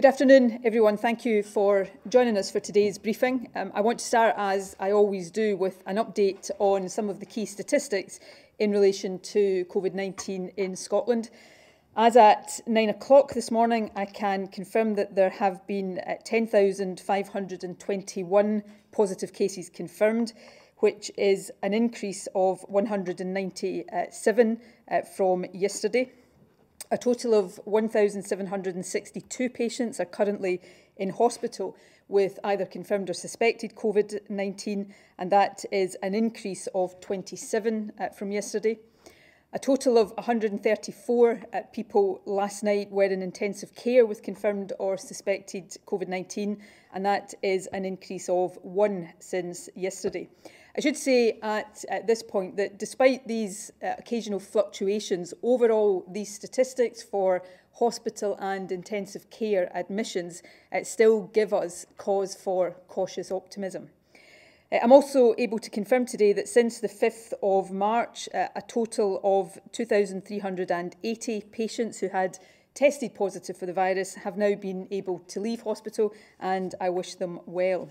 Good afternoon, everyone. Thank you for joining us for today's briefing. Um, I want to start, as I always do, with an update on some of the key statistics in relation to COVID-19 in Scotland. As at 9 o'clock this morning, I can confirm that there have been uh, 10,521 positive cases confirmed, which is an increase of 197 uh, from yesterday. A total of 1,762 patients are currently in hospital with either confirmed or suspected COVID-19, and that is an increase of 27 uh, from yesterday. A total of 134 uh, people last night were in intensive care with confirmed or suspected COVID-19, and that is an increase of one since yesterday. I should say at, at this point that despite these uh, occasional fluctuations, overall these statistics for hospital and intensive care admissions uh, still give us cause for cautious optimism. Uh, I'm also able to confirm today that since the 5th of March, uh, a total of 2,380 patients who had tested positive for the virus have now been able to leave hospital and I wish them well.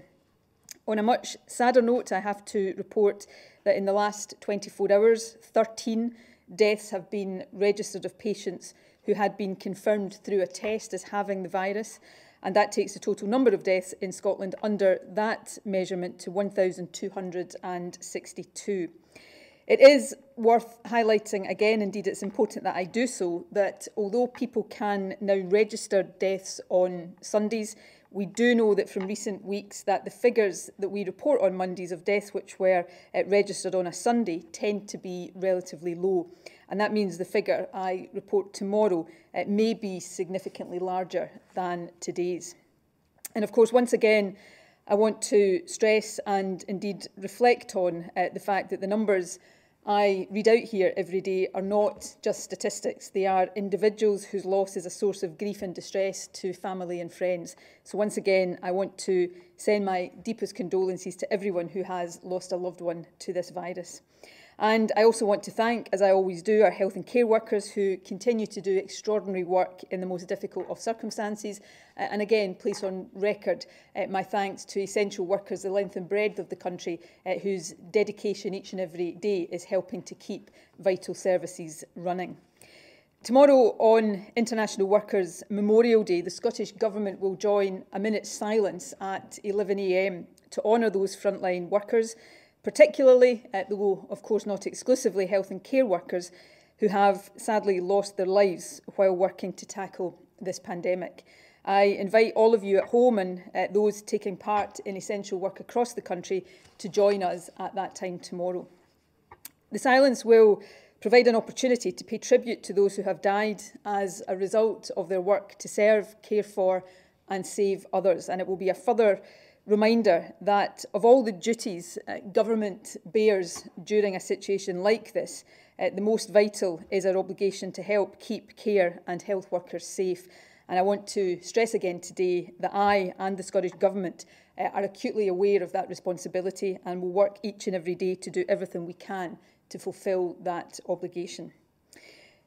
On a much sadder note, I have to report that in the last 24 hours, 13 deaths have been registered of patients who had been confirmed through a test as having the virus. And that takes the total number of deaths in Scotland under that measurement to 1,262. It is worth highlighting again, indeed it's important that I do so, that although people can now register deaths on Sundays, We do know that from recent weeks that the figures that we report on Mondays of deaths which were uh, registered on a Sunday tend to be relatively low. And that means the figure I report tomorrow uh, may be significantly larger than today's. And of course, once again, I want to stress and indeed reflect on uh, the fact that the numbers I read out here every day are not just statistics. They are individuals whose loss is a source of grief and distress to family and friends. So once again, I want to send my deepest condolences to everyone who has lost a loved one to this virus. And I also want to thank, as I always do, our health and care workers who continue to do extraordinary work in the most difficult of circumstances. Uh, and again, place on record uh, my thanks to essential workers the length and breadth of the country uh, whose dedication each and every day is helping to keep vital services running. Tomorrow on International Workers Memorial Day, the Scottish Government will join a minute's silence at 11am to honour those frontline workers particularly, uh, though of course not exclusively, health and care workers who have sadly lost their lives while working to tackle this pandemic. I invite all of you at home and uh, those taking part in essential work across the country to join us at that time tomorrow. The silence will provide an opportunity to pay tribute to those who have died as a result of their work to serve, care for and save others. And it will be a further reminder that of all the duties uh, government bears during a situation like this, uh, the most vital is our obligation to help keep care and health workers safe. And I want to stress again today that I and the Scottish Government uh, are acutely aware of that responsibility and will work each and every day to do everything we can to fulfil that obligation.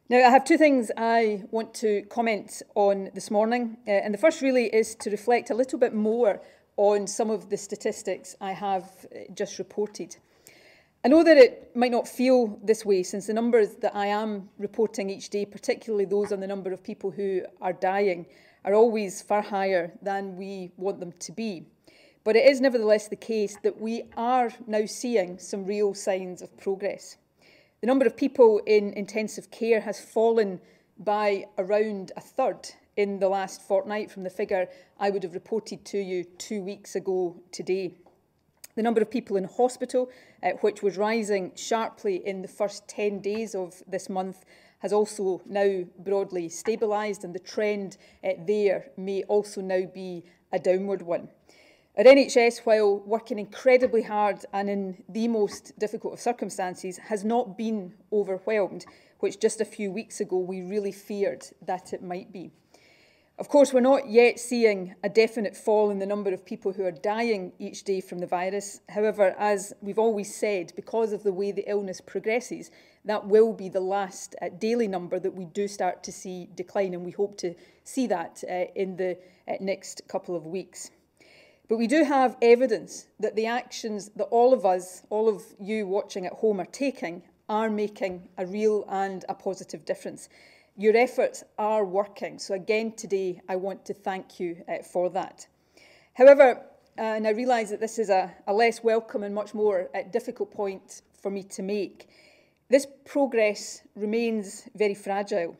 Now, I have two things I want to comment on this morning. Uh, and the first really is to reflect a little bit more on some of the statistics I have uh, just reported. I know that it might not feel this way since the numbers that I am reporting each day, particularly those on the number of people who are dying, are always far higher than we want them to be. But it is nevertheless the case that we are now seeing some real signs of progress. The number of people in intensive care has fallen by around a third in the last fortnight from the figure I would have reported to you two weeks ago today. The number of people in hospital, uh, which was rising sharply in the first 10 days of this month, has also now broadly stabilised and the trend uh, there may also now be a downward one. At NHS, while working incredibly hard and in the most difficult of circumstances, has not been overwhelmed, which just a few weeks ago we really feared that it might be. Of course, we're not yet seeing a definite fall in the number of people who are dying each day from the virus. However, as we've always said, because of the way the illness progresses, that will be the last uh, daily number that we do start to see decline, and we hope to see that uh, in the uh, next couple of weeks. But we do have evidence that the actions that all of us, all of you watching at home, are taking are making a real and a positive difference. Your efforts are working. So, again, today, I want to thank you uh, for that. However, uh, and I realise that this is a, a less welcome and much more uh, difficult point for me to make. This progress remains very fragile.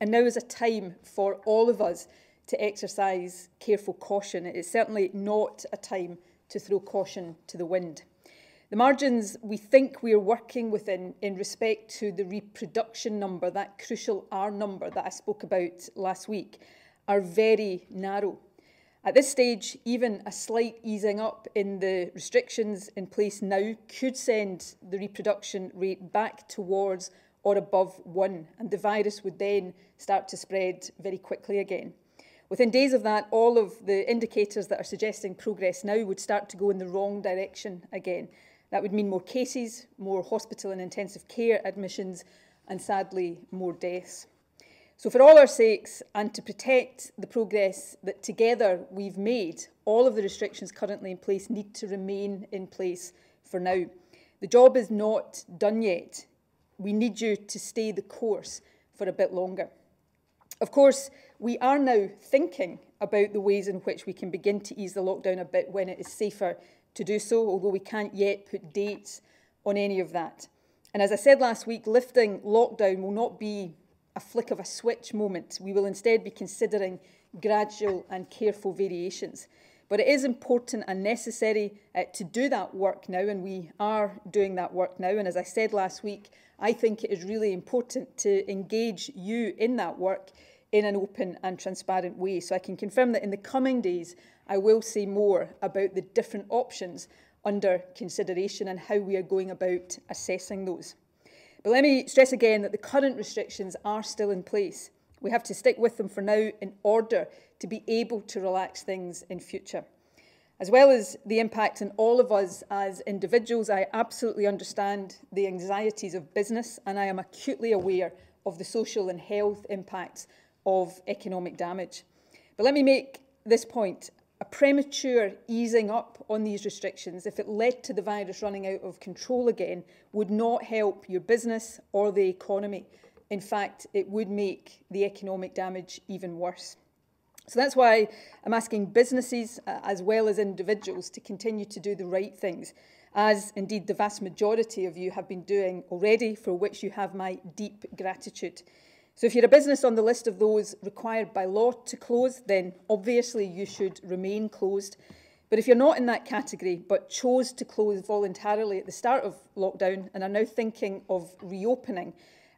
And now is a time for all of us to exercise careful caution. It is certainly not a time to throw caution to the wind. The margins we think we are working within in respect to the reproduction number, that crucial R number that I spoke about last week, are very narrow. At this stage, even a slight easing up in the restrictions in place now could send the reproduction rate back towards or above one, and the virus would then start to spread very quickly again. Within days of that, all of the indicators that are suggesting progress now would start to go in the wrong direction again. That would mean more cases, more hospital and intensive care admissions, and sadly, more deaths. So, for all our sakes, and to protect the progress that together we've made, all of the restrictions currently in place need to remain in place for now. The job is not done yet. We need you to stay the course for a bit longer. Of course, we are now thinking about the ways in which we can begin to ease the lockdown a bit when it is safer to do so, although we can't yet put dates on any of that. And as I said last week, lifting lockdown will not be a flick of a switch moment. We will instead be considering gradual and careful variations. But it is important and necessary uh, to do that work now, and we are doing that work now. And as I said last week, I think it is really important to engage you in that work in an open and transparent way. So I can confirm that in the coming days, I will say more about the different options under consideration and how we are going about assessing those. But let me stress again that the current restrictions are still in place. We have to stick with them for now in order to be able to relax things in future. As well as the impact on all of us as individuals, I absolutely understand the anxieties of business and I am acutely aware of the social and health impacts of economic damage. But let me make this point a premature easing up on these restrictions, if it led to the virus running out of control again, would not help your business or the economy. In fact, it would make the economic damage even worse. So that's why I'm asking businesses uh, as well as individuals to continue to do the right things, as indeed the vast majority of you have been doing already, for which you have my deep gratitude. So if you're a business on the list of those required by law to close, then obviously you should remain closed. But if you're not in that category, but chose to close voluntarily at the start of lockdown and are now thinking of reopening,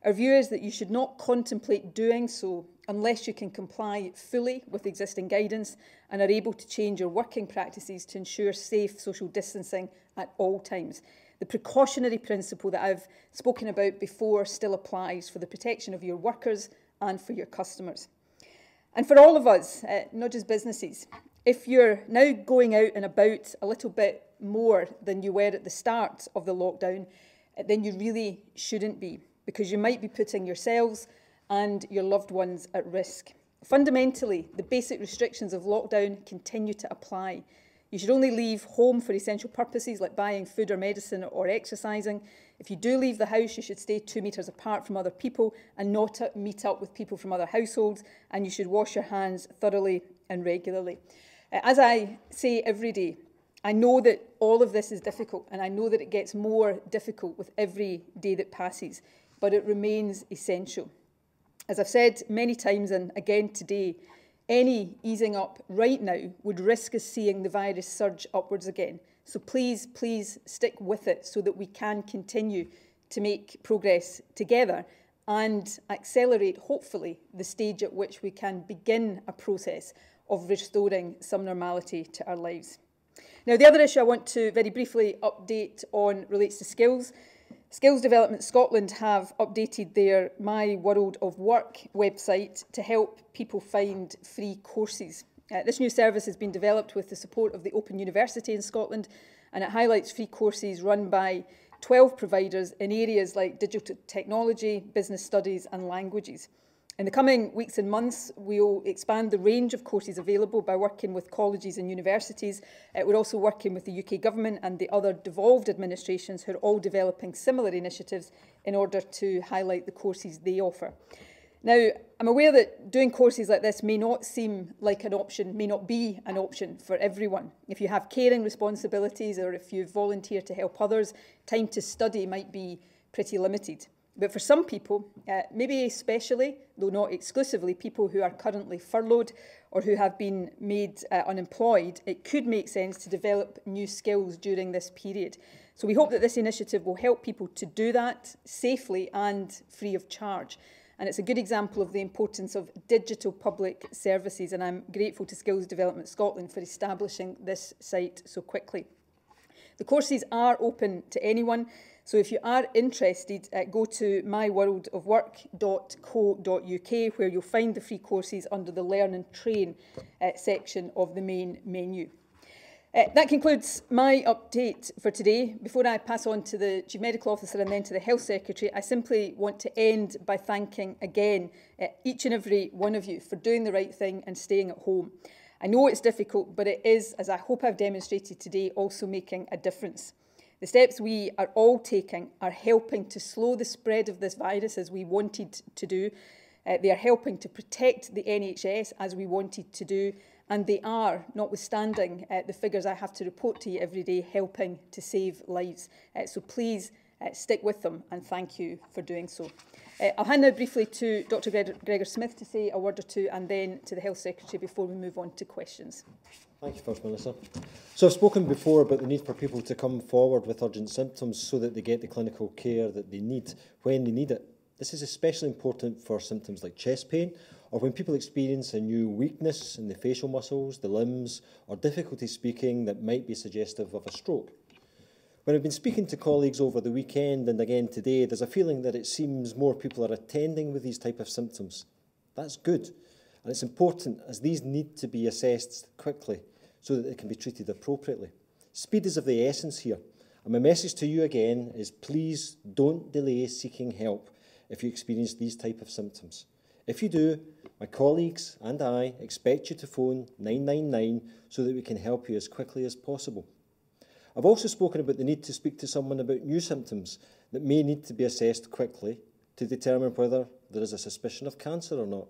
our view is that you should not contemplate doing so unless you can comply fully with existing guidance and are able to change your working practices to ensure safe social distancing at all times. The precautionary principle that I've spoken about before still applies for the protection of your workers and for your customers. And for all of us, uh, not just businesses, if you're now going out and about a little bit more than you were at the start of the lockdown, uh, then you really shouldn't be, because you might be putting yourselves and your loved ones at risk. Fundamentally, the basic restrictions of lockdown continue to apply. You should only leave home for essential purposes like buying food or medicine or exercising. If you do leave the house, you should stay two metres apart from other people and not meet up with people from other households. And you should wash your hands thoroughly and regularly. Uh, as I say every day, I know that all of this is difficult and I know that it gets more difficult with every day that passes, but it remains essential. As I've said many times and again today, any easing up right now would risk us seeing the virus surge upwards again. So please, please stick with it so that we can continue to make progress together and accelerate, hopefully, the stage at which we can begin a process of restoring some normality to our lives. Now, the other issue I want to very briefly update on relates to skills. Skills Development Scotland have updated their My World of Work website to help people find free courses. Uh, this new service has been developed with the support of the Open University in Scotland and it highlights free courses run by 12 providers in areas like digital technology, business studies and languages. In the coming weeks and months, we'll expand the range of courses available by working with colleges and universities. Uh, we're also working with the UK Government and the other devolved administrations who are all developing similar initiatives in order to highlight the courses they offer. Now, I'm aware that doing courses like this may not seem like an option, may not be an option for everyone. If you have caring responsibilities or if you volunteer to help others, time to study might be pretty limited. But for some people, uh, maybe especially, though not exclusively, people who are currently furloughed or who have been made uh, unemployed, it could make sense to develop new skills during this period. So we hope that this initiative will help people to do that safely and free of charge. And it's a good example of the importance of digital public services. And I'm grateful to Skills Development Scotland for establishing this site so quickly. The courses are open to anyone. So if you are interested, uh, go to myworldofwork.co.uk where you'll find the free courses under the Learn and Train uh, section of the main menu. Uh, that concludes my update for today. Before I pass on to the Chief Medical Officer and then to the Health Secretary, I simply want to end by thanking again uh, each and every one of you for doing the right thing and staying at home. I know it's difficult, but it is, as I hope I've demonstrated today, also making a difference. The steps we are all taking are helping to slow the spread of this virus as we wanted to do. Uh, they are helping to protect the NHS as we wanted to do. And they are, notwithstanding uh, the figures I have to report to you every day, helping to save lives. Uh, so please uh, stick with them and thank you for doing so. Uh, I'll hand now briefly to Dr Gregor, Gregor Smith to say a word or two and then to the Health Secretary before we move on to questions. Thank you, First Minister. So I've spoken before about the need for people to come forward with urgent symptoms so that they get the clinical care that they need when they need it. This is especially important for symptoms like chest pain or when people experience a new weakness in the facial muscles, the limbs, or difficulty speaking that might be suggestive of a stroke. When I've been speaking to colleagues over the weekend and again today, there's a feeling that it seems more people are attending with these type of symptoms. That's good, and it's important as these need to be assessed quickly so that they can be treated appropriately. Speed is of the essence here, and my message to you again is please don't delay seeking help if you experience these type of symptoms. If you do, my colleagues and I expect you to phone 999 so that we can help you as quickly as possible. I've also spoken about the need to speak to someone about new symptoms that may need to be assessed quickly to determine whether there is a suspicion of cancer or not.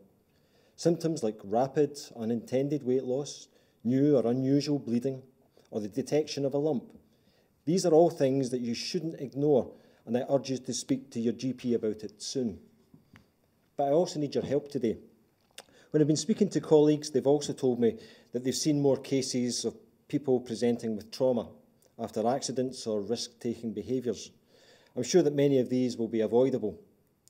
Symptoms like rapid, unintended weight loss, new or unusual bleeding, or the detection of a lump. These are all things that you shouldn't ignore, and I urge you to speak to your GP about it soon. But I also need your help today. When I've been speaking to colleagues, they've also told me that they've seen more cases of people presenting with trauma after accidents or risk-taking behaviours. I'm sure that many of these will be avoidable.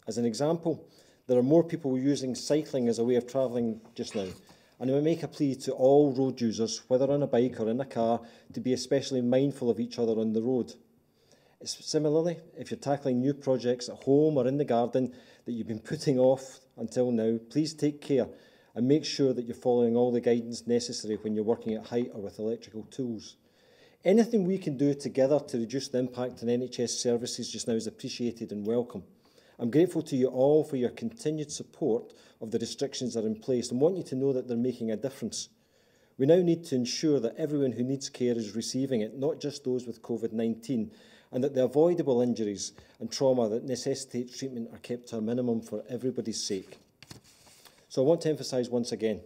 As an example, there are more people using cycling as a way of travelling just now, and I make a plea to all road users, whether on a bike or in a car, to be especially mindful of each other on the road. Similarly, if you're tackling new projects at home or in the garden that you've been putting off until now, please take care and make sure that you're following all the guidance necessary when you're working at height or with electrical tools. Anything we can do together to reduce the impact on NHS services just now is appreciated and welcome. I'm grateful to you all for your continued support of the restrictions that are in place and want you to know that they're making a difference. We now need to ensure that everyone who needs care is receiving it, not just those with COVID-19, and that the avoidable injuries and trauma that necessitate treatment are kept to a minimum for everybody's sake. So I want to emphasise once again,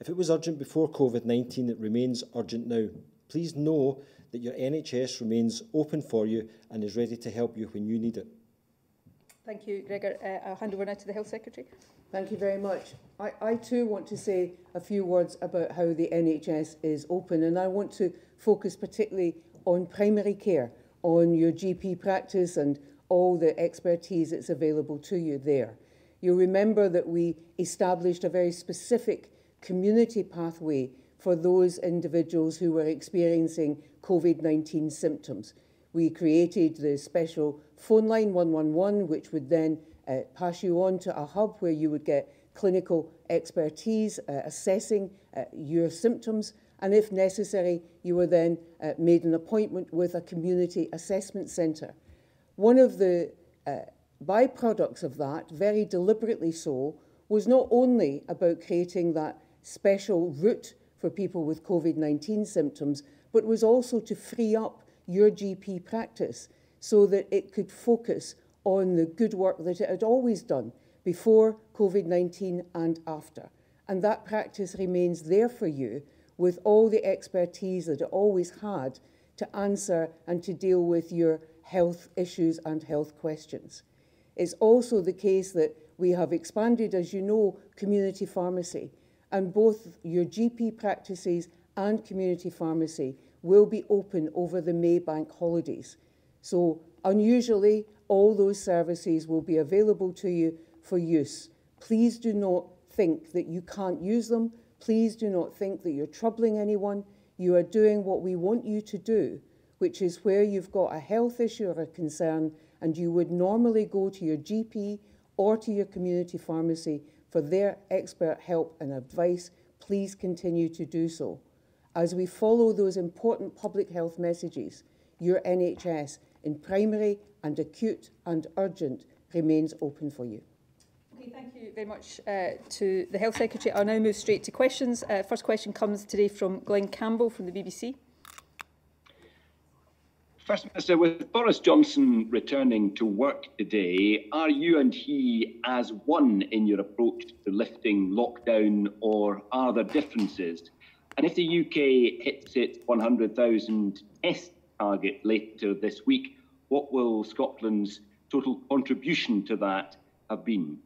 if it was urgent before COVID-19, it remains urgent now. Please know that your NHS remains open for you and is ready to help you when you need it. Thank you, Gregor. Uh, I'll hand over now to the Health Secretary. Thank you very much. I, I too want to say a few words about how the NHS is open and I want to focus particularly on primary care, on your GP practice and all the expertise that's available to you there. You'll remember that we established a very specific community pathway for those individuals who were experiencing COVID-19 symptoms. We created the special phone line 111, which would then uh, pass you on to a hub where you would get clinical expertise uh, assessing uh, your symptoms. And if necessary, you were then uh, made an appointment with a community assessment centre. One of the uh, byproducts of that, very deliberately so, was not only about creating that special route for people with COVID 19 symptoms, but was also to free up your GP practice so that it could focus on the good work that it had always done before COVID 19 and after. And that practice remains there for you with all the expertise that it always had to answer and to deal with your health issues and health questions. It's also the case that we have expanded, as you know, community pharmacy, and both your GP practices and community pharmacy will be open over the May bank holidays. So, unusually, all those services will be available to you for use. Please do not think that you can't use them. Please do not think that you're troubling anyone. You are doing what we want you to do, which is where you've got a health issue or a concern and you would normally go to your GP or to your community pharmacy for their expert help and advice, please continue to do so. As we follow those important public health messages, your NHS in primary and acute and urgent remains open for you. Okay, thank you very much uh, to the Health Secretary. I'll now move straight to questions. Uh, first question comes today from Glenn Campbell from the BBC. First Minister, with Boris Johnson returning to work today, are you and he as one in your approach to lifting lockdown, or are there differences? And if the UK hits its 100,000 test target later this week, what will Scotland's total contribution to that have been?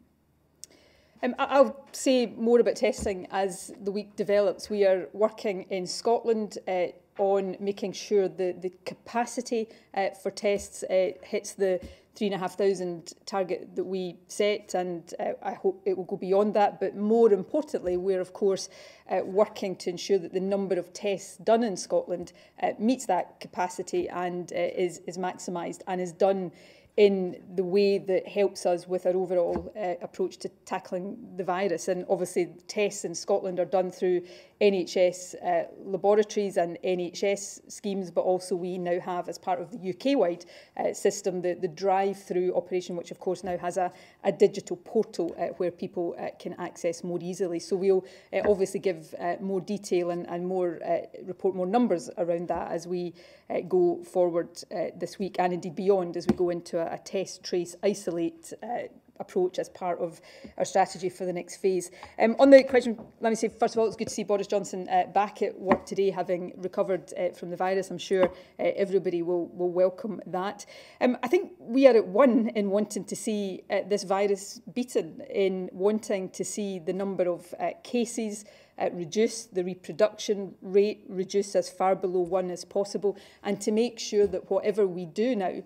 Um, I'll say more about testing as the week develops. We are working in Scotland uh, on making sure the the capacity uh, for tests uh, hits the 3,500 target that we set, and uh, I hope it will go beyond that. But more importantly, we're of course uh, working to ensure that the number of tests done in Scotland uh, meets that capacity and uh, is, is maximised and is done in the way that helps us with our overall uh, approach to tackling the virus. And obviously, tests in Scotland are done through NHS uh, laboratories and NHS schemes, but also we now have, as part of the UK-wide uh, system, the, the drive-through operation, which of course now has a, a digital portal uh, where people uh, can access more easily. So we'll uh, obviously give uh, more detail and, and more uh, report more numbers around that as we uh, go forward uh, this week and indeed beyond as we go into a, a test, trace, isolate uh, approach as part of our strategy for the next phase. Um, on the question, let me say, first of all, it's good to see Boris Johnson uh, back at work today, having recovered uh, from the virus. I'm sure uh, everybody will, will welcome that. Um, I think we are at one in wanting to see uh, this virus beaten, in wanting to see the number of uh, cases uh, reduce, the reproduction rate reduce as far below one as possible, and to make sure that whatever we do now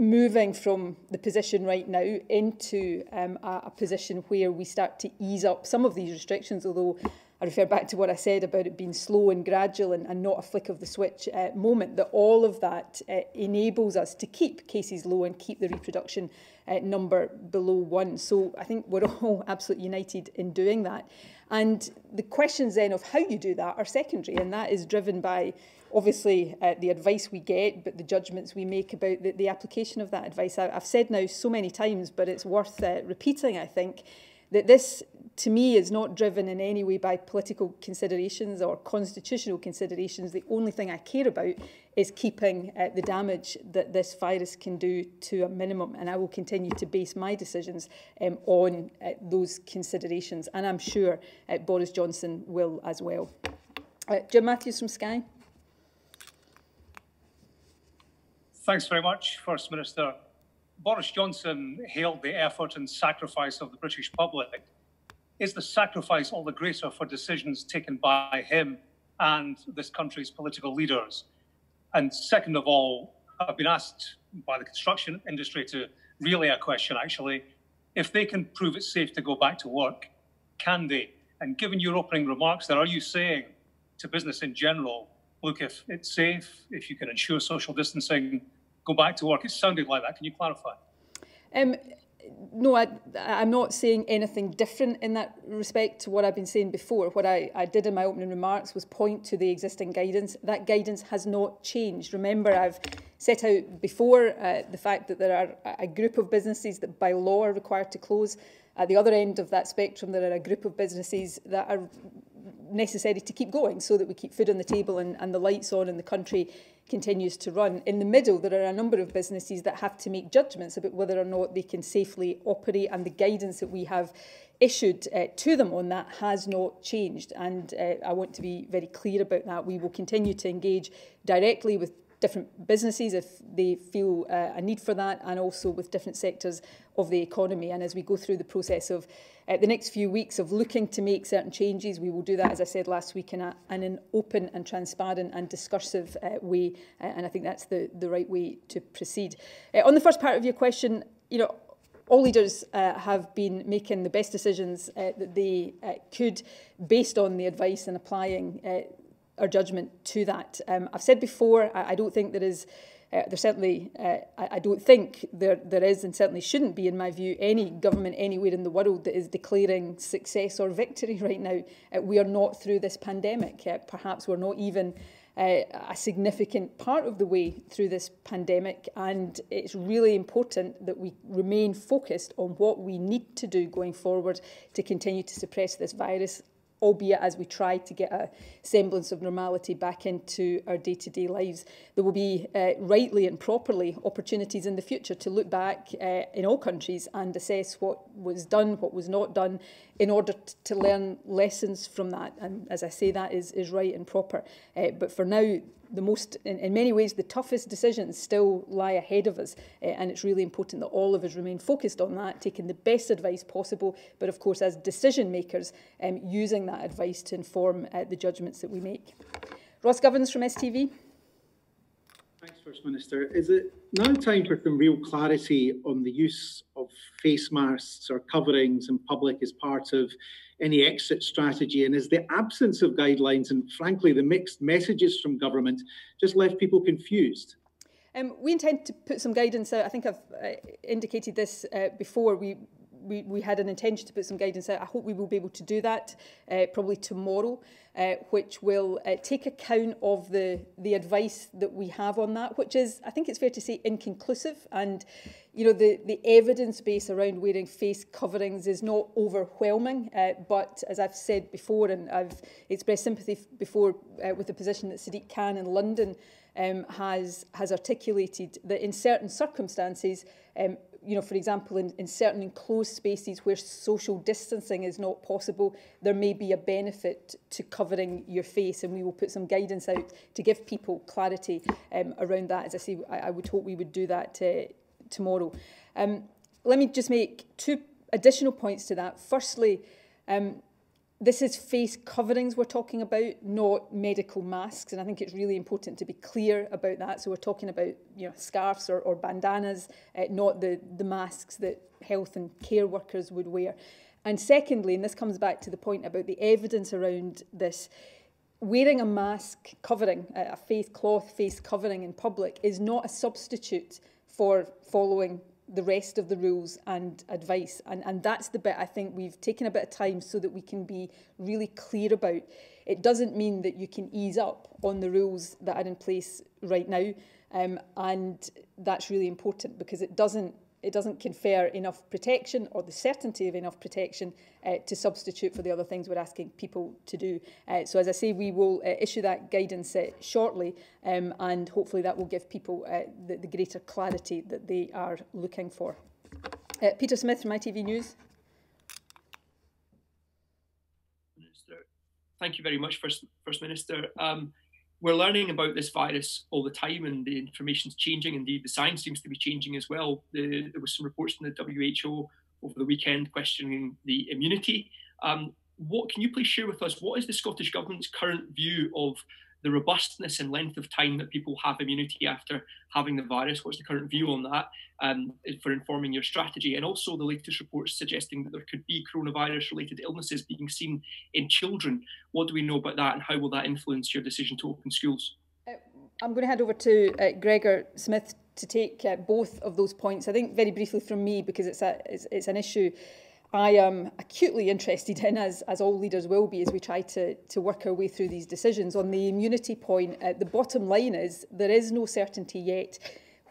moving from the position right now into um, a, a position where we start to ease up some of these restrictions, although I refer back to what I said about it being slow and gradual and, and not a flick of the switch uh, moment, that all of that uh, enables us to keep cases low and keep the reproduction uh, number below one. So I think we're all absolutely united in doing that. And the questions then of how you do that are secondary, and that is driven by obviously uh, the advice we get, but the judgments we make about the, the application of that advice. I, I've said now so many times, but it's worth uh, repeating, I think, that this, to me, is not driven in any way by political considerations or constitutional considerations. The only thing I care about is keeping uh, the damage that this virus can do to a minimum. And I will continue to base my decisions um, on uh, those considerations. And I'm sure uh, Boris Johnson will as well. Uh, Jim Matthews from Sky. Thanks very much, First Minister. Boris Johnson hailed the effort and sacrifice of the British public. Is the sacrifice all the greater for decisions taken by him and this country's political leaders? And second of all, I've been asked by the construction industry to relay a question actually. If they can prove it's safe to go back to work, can they? And given your opening remarks there, are you saying to business in general look, if it's safe, if you can ensure social distancing, go back to work. It sounded like that. Can you clarify? Um, no, I, I'm not saying anything different in that respect to what I've been saying before. What I, I did in my opening remarks was point to the existing guidance. That guidance has not changed. Remember, I've set out before uh, the fact that there are a group of businesses that by law are required to close. At the other end of that spectrum, there are a group of businesses that are necessary to keep going so that we keep food on the table and, and the lights on in the country continues to run. In the middle, there are a number of businesses that have to make judgments about whether or not they can safely operate, and the guidance that we have issued uh, to them on that has not changed. And uh, I want to be very clear about that. We will continue to engage directly with different businesses if they feel uh, a need for that and also with different sectors of the economy. And as we go through the process of uh, the next few weeks of looking to make certain changes, we will do that, as I said last week, in, a, in an open and transparent and discursive uh, way. Uh, and I think that's the, the right way to proceed. Uh, on the first part of your question, you know, all leaders uh, have been making the best decisions uh, that they uh, could based on the advice and applying uh, our judgment to that. Um, I've said before, I, I don't think there is Uh, there certainly, uh, I, I don't think there, there is and certainly shouldn't be, in my view, any government anywhere in the world that is declaring success or victory right now. Uh, we are not through this pandemic. Perhaps we're not even uh, a significant part of the way through this pandemic and it's really important that we remain focused on what we need to do going forward to continue to suppress this virus albeit as we try to get a semblance of normality back into our day-to-day -day lives, there will be uh, rightly and properly opportunities in the future to look back uh, in all countries and assess what was done, what was not done, in order to learn lessons from that. And as I say, that is, is right and proper. Uh, but for now, the most, in, in many ways, the toughest decisions still lie ahead of us. Uh, and it's really important that all of us remain focused on that, taking the best advice possible, but of course, as decision makers, um, using that advice to inform uh, the judgments that we make. Ross Govins from STV. Thanks, First Minister. Is it now time for some real clarity on the use of face masks or coverings in public as part of any exit strategy? And is the absence of guidelines and, frankly, the mixed messages from government just left people confused? Um, we intend to put some guidance out. I think I've uh, indicated this uh, before. We we, we had an intention to put some guidance out. I hope we will be able to do that uh, probably tomorrow, uh, which will uh, take account of the, the advice that we have on that, which is, I think it's fair to say, inconclusive. And, you know, the, the evidence base around wearing face coverings is not overwhelming. Uh, but as I've said before, and I've expressed sympathy before uh, with the position that Sadiq Khan in London um, has, has articulated that in certain circumstances, um, you know, for example, in, in certain enclosed spaces where social distancing is not possible, there may be a benefit to covering your face, and we will put some guidance out to give people clarity um, around that. As I say, I, I would hope we would do that uh, tomorrow. Um, let me just make two additional points to that. Firstly, um, this is face coverings we're talking about, not medical masks. And I think it's really important to be clear about that. So we're talking about you know, scarves or, or bandanas, uh, not the, the masks that health and care workers would wear. And secondly, and this comes back to the point about the evidence around this, wearing a mask covering, a face cloth face covering in public is not a substitute for following the rest of the rules and advice. And, and that's the bit I think we've taken a bit of time so that we can be really clear about. It doesn't mean that you can ease up on the rules that are in place right now. Um, and that's really important because it doesn't it doesn't confer enough protection or the certainty of enough protection uh, to substitute for the other things we're asking people to do. Uh, so as I say, we will uh, issue that guidance uh, shortly um, and hopefully that will give people uh, the, the greater clarity that they are looking for. Uh, Peter Smith from ITV News. Minister. Thank you very much, First, First Minister. Um, we're learning about this virus all the time and the information's changing. Indeed, the science seems to be changing as well. The, there was some reports from the WHO over the weekend questioning the immunity. Um, what can you please share with us? What is the Scottish Government's current view of the robustness and length of time that people have immunity after having the virus. What's the current view on that um, for informing your strategy? And also the latest reports suggesting that there could be coronavirus related illnesses being seen in children. What do we know about that and how will that influence your decision to open schools? Uh, I'm going to hand over to uh, Gregor Smith to take uh, both of those points. I think very briefly from me, because it's, a, it's, it's an issue I am acutely interested in, as, as all leaders will be, as we try to, to work our way through these decisions. On the immunity point, uh, the bottom line is there is no certainty yet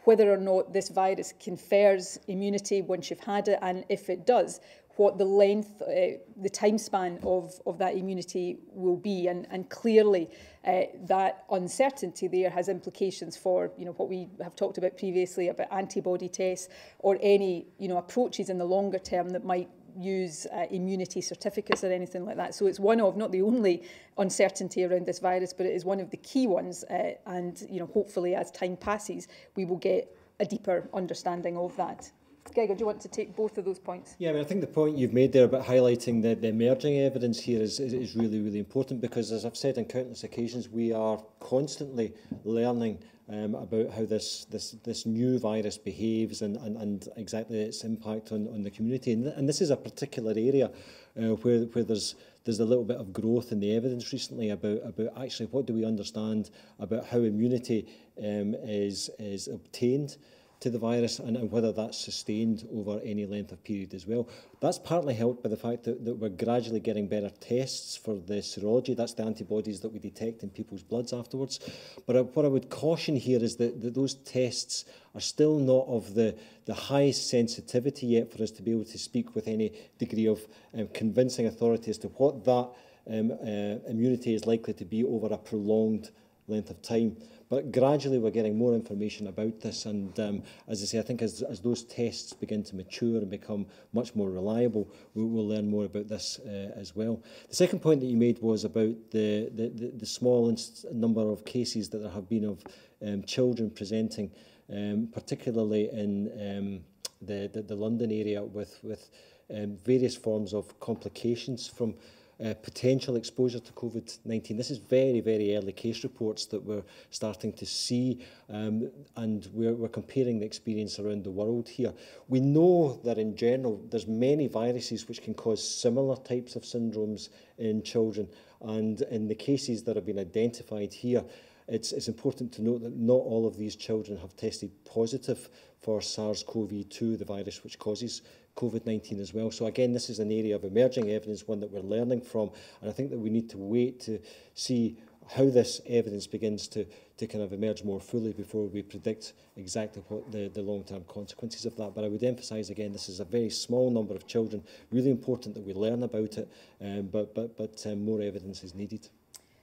whether or not this virus confers immunity once you've had it, and if it does, what the length, uh, the time span of, of that immunity will be. And, and clearly, uh, that uncertainty there has implications for you know, what we have talked about previously about antibody tests or any you know, approaches in the longer term that might use uh, immunity certificates or anything like that. So it's one of, not the only uncertainty around this virus, but it is one of the key ones. Uh, and, you know, hopefully as time passes, we will get a deeper understanding of that. Gregor, do you want to take both of those points? Yeah, I mean, I think the point you've made there about highlighting the, the emerging evidence here is, is, is really, really important because, as I've said on countless occasions, we are constantly learning um, about how this, this, this new virus behaves and, and, and exactly its impact on, on the community. And, th and this is a particular area uh, where, where there's, there's a little bit of growth in the evidence recently about, about actually what do we understand about how immunity um, is, is obtained to the virus and, and whether that's sustained over any length of period as well. That's partly helped by the fact that, that we're gradually getting better tests for the serology. That's the antibodies that we detect in people's bloods afterwards. But I, what I would caution here is that, that those tests are still not of the, the highest sensitivity yet for us to be able to speak with any degree of um, convincing authority as to what that um, uh, immunity is likely to be over a prolonged length of time. But gradually we're getting more information about this. And um, as I say, I think as, as those tests begin to mature and become much more reliable, we, will learn more about this uh, as well. The second point that you made was about the, the, the, the small number of cases that there have been of um, children presenting, um, particularly in um, the, the, the London area with, with um, various forms of complications from uh, potential exposure to COVID-19. This is very, very early case reports that we're starting to see um, and we're, we're comparing the experience around the world here. We know that in general there's many viruses which can cause similar types of syndromes in children and in the cases that have been identified here it's, it's important to note that not all of these children have tested positive for SARS-CoV-2, the virus which causes COVID-19 as well. So again, this is an area of emerging evidence, one that we're learning from, and I think that we need to wait to see how this evidence begins to, to kind of emerge more fully before we predict exactly what the, the long-term consequences of that. But I would emphasise again, this is a very small number of children, really important that we learn about it, um, but, but, but um, more evidence is needed.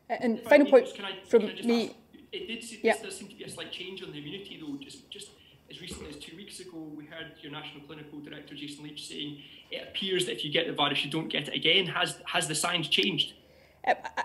And final point I, from me... Ask, it did, see, yeah. there seem to be a slight change on the immunity though, just, just as recently as two weeks ago, we heard your National Clinical Director, Jason Leitch, saying it appears that if you get the virus, you don't get it again. Has, has the science changed?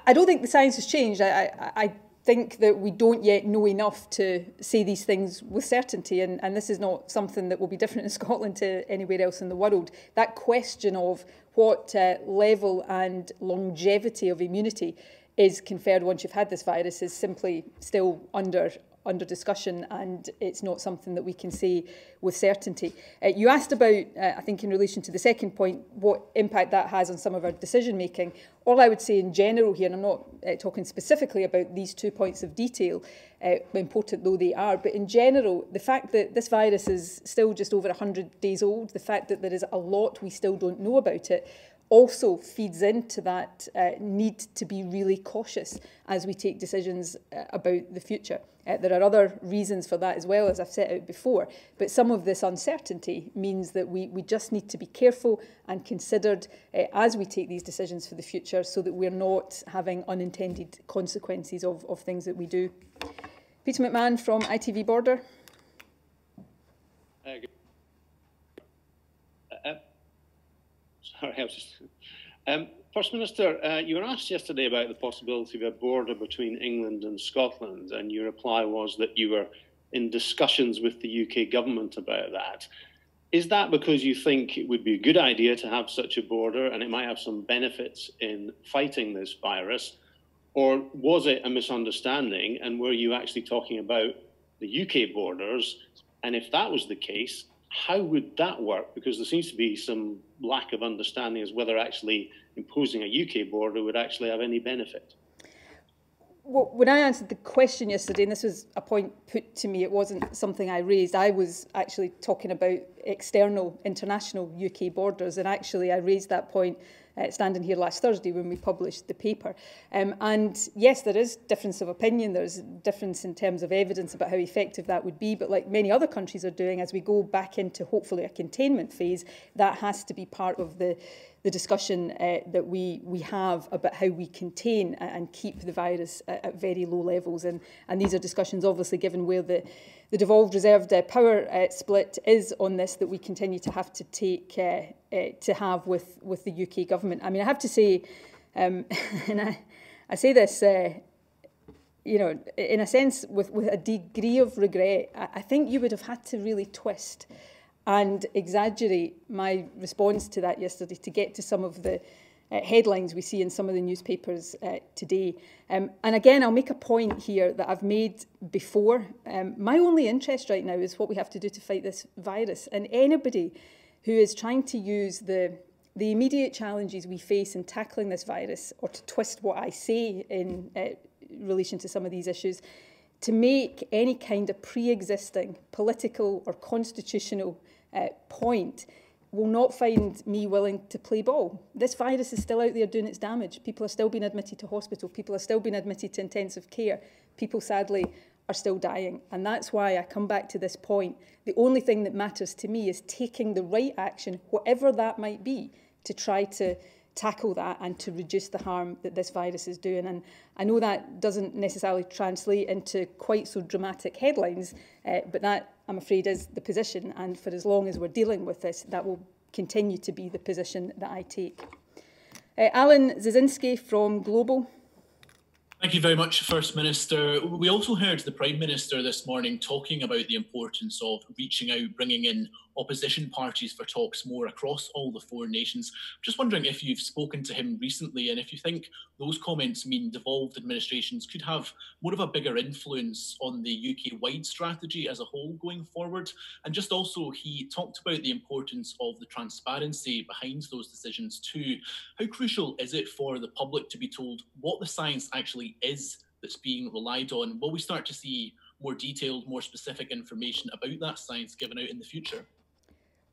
I don't think the science has changed. I, I, I think that we don't yet know enough to say these things with certainty, and, and this is not something that will be different in Scotland to anywhere else in the world. That question of what uh, level and longevity of immunity is conferred once you've had this virus is simply still under under discussion and it's not something that we can say with certainty. Uh, you asked about, uh, I think in relation to the second point, what impact that has on some of our decision making. All I would say in general here, and I'm not uh, talking specifically about these two points of detail, uh, important though they are, but in general, the fact that this virus is still just over 100 days old, the fact that there is a lot we still don't know about it, also feeds into that uh, need to be really cautious as we take decisions uh, about the future. Uh, there are other reasons for that as well, as I've set out before, but some of this uncertainty means that we, we just need to be careful and considered uh, as we take these decisions for the future so that we're not having unintended consequences of, of things that we do. Peter McMahon from ITV Border. Uh, Sorry, I was just. Um, First Minister, uh, you were asked yesterday about the possibility of a border between England and Scotland, and your reply was that you were in discussions with the UK government about that. Is that because you think it would be a good idea to have such a border and it might have some benefits in fighting this virus? Or was it a misunderstanding? And were you actually talking about the UK borders? And if that was the case, how would that work? Because there seems to be some lack of understanding as whether actually imposing a UK border would actually have any benefit. Well, when I answered the question yesterday, and this was a point put to me, it wasn't something I raised. I was actually talking about external, international UK borders, and actually I raised that point uh, standing here last Thursday when we published the paper. Um, and yes, there is difference of opinion. There's difference in terms of evidence about how effective that would be. But like many other countries are doing, as we go back into hopefully a containment phase, that has to be part of the the discussion uh, that we we have about how we contain and keep the virus at, at very low levels. And, and these are discussions, obviously, given where the the devolved reserved uh, power uh, split is on this that we continue to have to take uh, uh, to have with with the UK government. I mean, I have to say, um, and I, I say this, uh, you know, in a sense, with with a degree of regret. I, I think you would have had to really twist and exaggerate my response to that yesterday to get to some of the uh, headlines we see in some of the newspapers uh, today. Um, and again, I'll make a point here that I've made before. Um, my only interest right now is what we have to do to fight this virus. And anybody who is trying to use the the immediate challenges we face in tackling this virus, or to twist what I say in uh, relation to some of these issues, to make any kind of pre-existing political or constitutional uh, point will not find me willing to play ball. This virus is still out there doing its damage. People are still being admitted to hospital. People are still being admitted to intensive care. People, sadly, are still dying. And that's why I come back to this point. The only thing that matters to me is taking the right action, whatever that might be, to try to tackle that and to reduce the harm that this virus is doing. And I know that doesn't necessarily translate into quite so dramatic headlines, uh, but that I'm afraid, is the position. And for as long as we're dealing with this, that will continue to be the position that I take. Uh, Alan Zazinski from Global. Thank you very much, First Minister. We also heard the Prime Minister this morning talking about the importance of reaching out, bringing in opposition parties for talks more across all the four nations. Just wondering if you've spoken to him recently and if you think those comments mean devolved administrations could have more of a bigger influence on the UK wide strategy as a whole going forward. And just also, he talked about the importance of the transparency behind those decisions too. How crucial is it for the public to be told what the science actually is that's being relied on? Will we start to see more detailed, more specific information about that science given out in the future?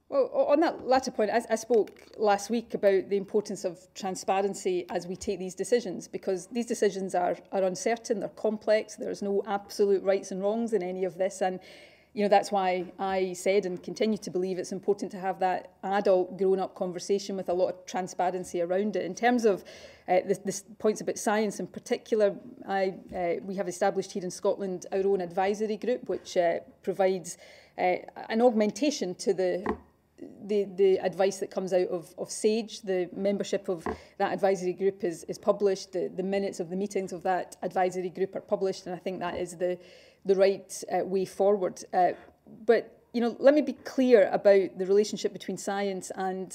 Well, on that latter point, I, I spoke last week about the importance of transparency as we take these decisions, because these decisions are, are uncertain, they're complex, there's no absolute rights and wrongs in any of this. And you know, that's why I said and continue to believe it's important to have that adult grown-up conversation with a lot of transparency around it. In terms of uh, points about science in particular, I, uh, we have established here in Scotland our own advisory group, which uh, provides uh, an augmentation to the the, the advice that comes out of, of SAGE, the membership of that advisory group is, is published, the, the minutes of the meetings of that advisory group are published, and I think that is the, the right uh, way forward. Uh, but you know, let me be clear about the relationship between science and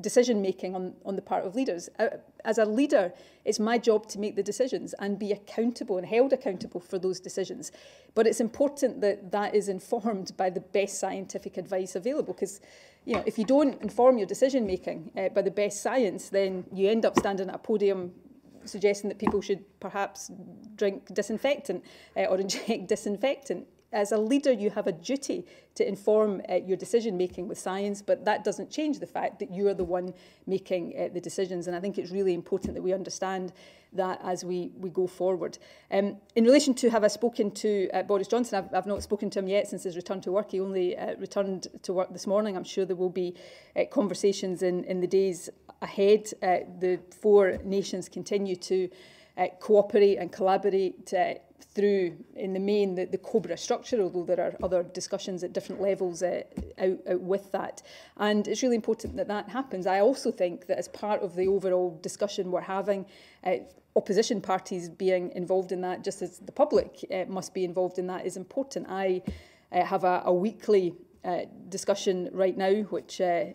decision making on, on the part of leaders. As a leader, it's my job to make the decisions and be accountable and held accountable for those decisions. But it's important that that is informed by the best scientific advice available because you know, if you don't inform your decision making uh, by the best science, then you end up standing at a podium suggesting that people should perhaps drink disinfectant uh, or inject disinfectant as a leader, you have a duty to inform uh, your decision making with science, but that doesn't change the fact that you are the one making uh, the decisions. And I think it's really important that we understand that as we, we go forward. Um, in relation to have I spoken to uh, Boris Johnson, I've, I've not spoken to him yet since his return to work. He only uh, returned to work this morning. I'm sure there will be uh, conversations in, in the days ahead. Uh, the four nations continue to uh, cooperate and collaborate uh, through, in the main, the, the COBRA structure, although there are other discussions at different levels uh, out, out with that. And it's really important that that happens. I also think that as part of the overall discussion we're having, uh, opposition parties being involved in that, just as the public uh, must be involved in that, is important. I uh, have a, a weekly uh, discussion right now, which uh,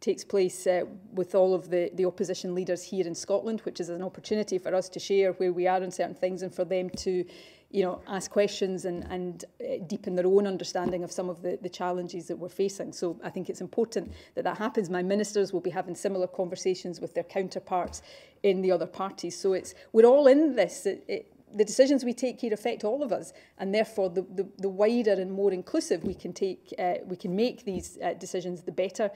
takes place uh, with all of the, the opposition leaders here in Scotland, which is an opportunity for us to share where we are on certain things and for them to you know, ask questions and, and uh, deepen their own understanding of some of the, the challenges that we're facing. So I think it's important that that happens. My ministers will be having similar conversations with their counterparts in the other parties. So it's we're all in this. It, it, the decisions we take here affect all of us, and therefore the, the, the wider and more inclusive we can take, uh, we can make these uh, decisions, the better.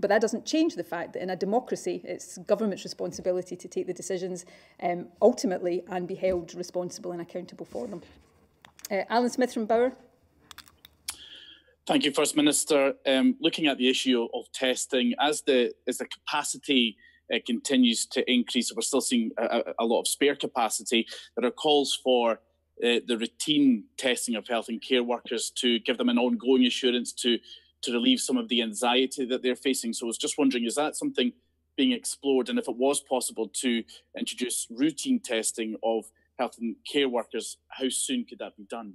But that doesn't change the fact that in a democracy, it's government's responsibility to take the decisions um, ultimately and be held responsible and accountable for them. Uh, Alan Smith from Bauer. Thank you, First Minister. Um, looking at the issue of testing, as the as the capacity uh, continues to increase, we're still seeing a, a lot of spare capacity. There are calls for uh, the routine testing of health and care workers to give them an ongoing assurance to to relieve some of the anxiety that they're facing. So I was just wondering, is that something being explored? And if it was possible to introduce routine testing of health and care workers, how soon could that be done?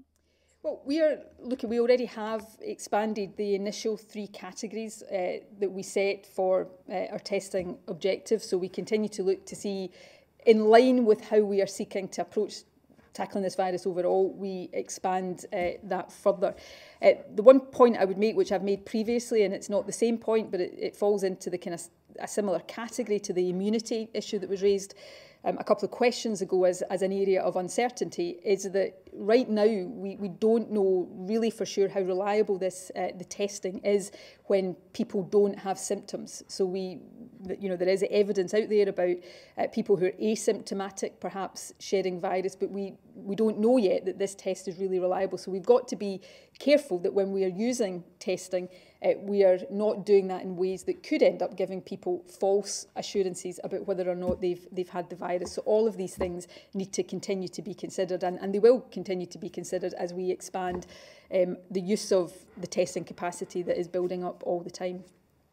Well, we are looking. We already have expanded the initial three categories uh, that we set for uh, our testing objectives. So we continue to look to see, in line with how we are seeking to approach tackling this virus overall, we expand uh, that further. Uh, the one point I would make, which I've made previously, and it's not the same point, but it, it falls into the kind of a similar category to the immunity issue that was raised um, a couple of questions ago as, as an area of uncertainty is that right now we, we don't know really for sure how reliable this uh, the testing is when people don't have symptoms. So we, you know, there is evidence out there about uh, people who are asymptomatic perhaps shedding virus, but we, we don't know yet that this test is really reliable. So we've got to be careful that when we are using testing, uh, we are not doing that in ways that could end up giving people false assurances about whether or not they've, they've had the virus. So all of these things need to continue to be considered and, and they will continue to be considered as we expand um, the use of the testing capacity that is building up all the time.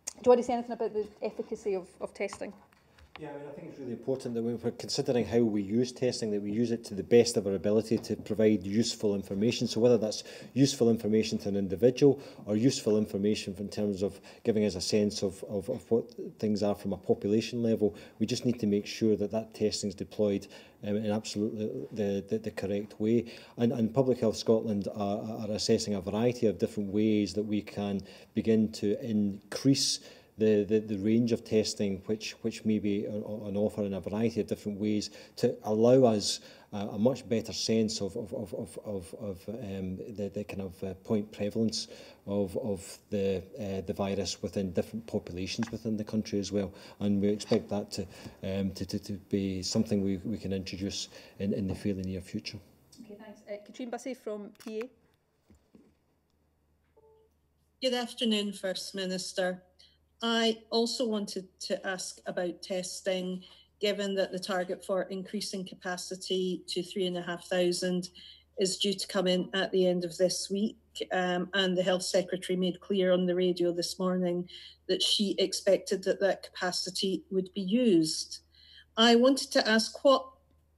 Do you want to say anything about the efficacy of, of testing? Yeah, I mean, I think it's really important that when we're considering how we use testing, that we use it to the best of our ability to provide useful information. So whether that's useful information to an individual or useful information in terms of giving us a sense of, of, of what things are from a population level, we just need to make sure that that testing is deployed um, in absolutely the, the, the correct way. And, and Public Health Scotland are, are assessing a variety of different ways that we can begin to increase the, the, the range of testing which, which may be on offer in a variety of different ways to allow us uh, a much better sense of, of, of, of, of, of um, the, the kind of uh, point prevalence of, of the, uh, the virus within different populations within the country as well. And we expect that to, um, to, to, to be something we, we can introduce in, in the fairly near future. Okay, thanks. Uh, Katrine Bussey from PA. Good afternoon, First Minister. I also wanted to ask about testing, given that the target for increasing capacity to 3,500 is due to come in at the end of this week. Um, and the Health Secretary made clear on the radio this morning that she expected that that capacity would be used. I wanted to ask what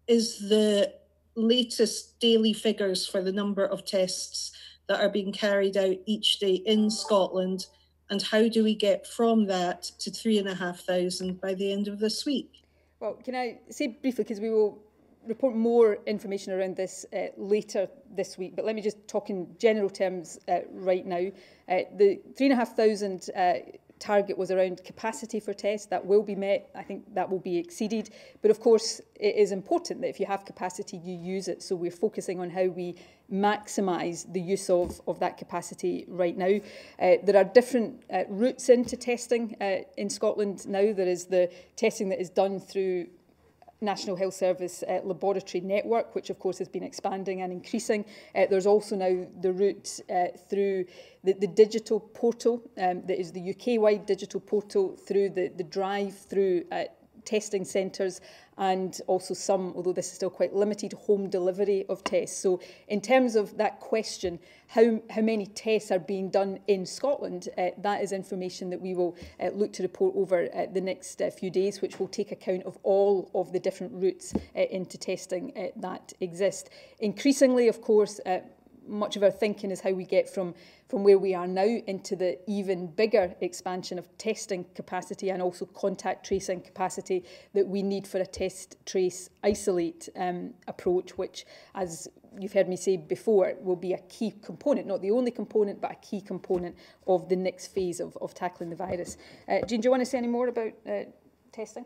is the latest daily figures for the number of tests that are being carried out each day in Scotland and how do we get from that to three and a half thousand by the end of this week? Well, can I say briefly, because we will report more information around this uh, later this week, but let me just talk in general terms uh, right now. Uh, the 3,500 uh, target was around capacity for tests. That will be met. I think that will be exceeded. But of course, it is important that if you have capacity, you use it. So we're focusing on how we maximise the use of, of that capacity right now. Uh, there are different uh, routes into testing uh, in Scotland now. There is the testing that is done through National Health Service uh, laboratory network, which of course has been expanding and increasing. Uh, there's also now the route uh, through the, the digital portal, um, that is the UK-wide digital portal through the, the drive-through uh, testing centres and also some, although this is still quite limited, home delivery of tests. So in terms of that question, how, how many tests are being done in Scotland, uh, that is information that we will uh, look to report over uh, the next uh, few days, which will take account of all of the different routes uh, into testing uh, that exist. Increasingly, of course, uh, much of our thinking is how we get from, from where we are now into the even bigger expansion of testing capacity and also contact tracing capacity that we need for a test, trace, isolate um, approach, which, as you've heard me say before, will be a key component, not the only component, but a key component of the next phase of, of tackling the virus. Uh, Jeane, do you want to say any more about uh, testing?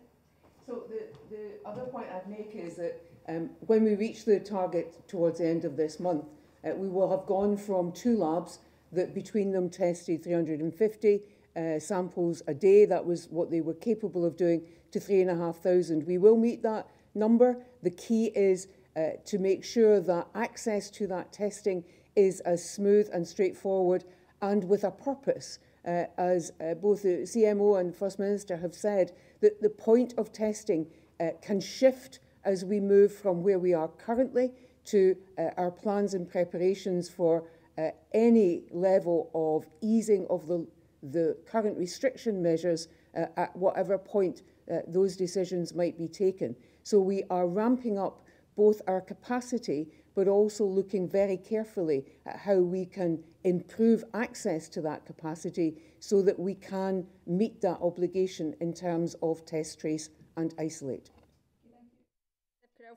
So the, the other point I'd make is that um, when we reach the target towards the end of this month, uh, we will have gone from two labs that between them tested 350 uh, samples a day. That was what they were capable of doing to 3,500. We will meet that number. The key is uh, to make sure that access to that testing is as smooth and straightforward and with a purpose. Uh, as uh, both the CMO and First Minister have said, that the point of testing uh, can shift as we move from where we are currently to uh, our plans and preparations for uh, any level of easing of the, the current restriction measures uh, at whatever point uh, those decisions might be taken. So we are ramping up both our capacity but also looking very carefully at how we can improve access to that capacity so that we can meet that obligation in terms of test, trace and isolate.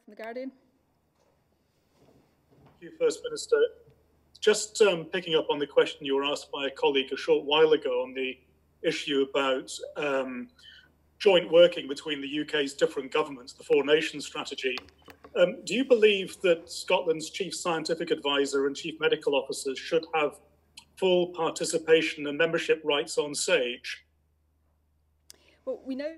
from The Guardian. You, First Minister. Just um, picking up on the question you were asked by a colleague a short while ago on the issue about um, joint working between the UK's different governments, the Four Nations strategy. Um, do you believe that Scotland's chief scientific advisor and chief medical officers should have full participation and membership rights on SAGE? Well, we know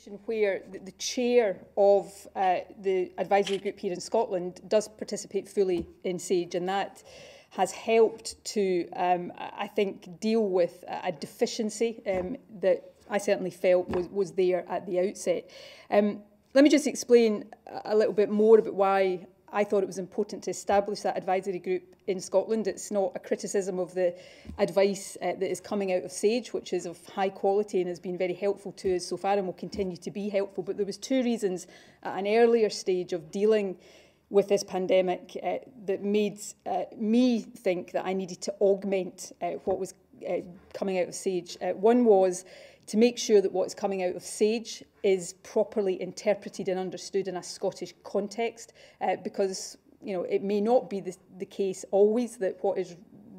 situation where the, the chair of uh, the advisory group here in Scotland does participate fully in SAGE and that has helped to, um, I think, deal with a deficiency um, that I certainly felt was, was there at the outset. Um, let me just explain a little bit more about why I thought it was important to establish that advisory group in Scotland. It's not a criticism of the advice uh, that is coming out of SAGE, which is of high quality and has been very helpful to us so far and will continue to be helpful. But there was two reasons at an earlier stage of dealing with this pandemic uh, that made uh, me think that I needed to augment uh, what was uh, coming out of SAGE. Uh, one was to make sure that what's coming out of SAGE is properly interpreted and understood in a Scottish context, uh, because you know it may not be the, the case always that what is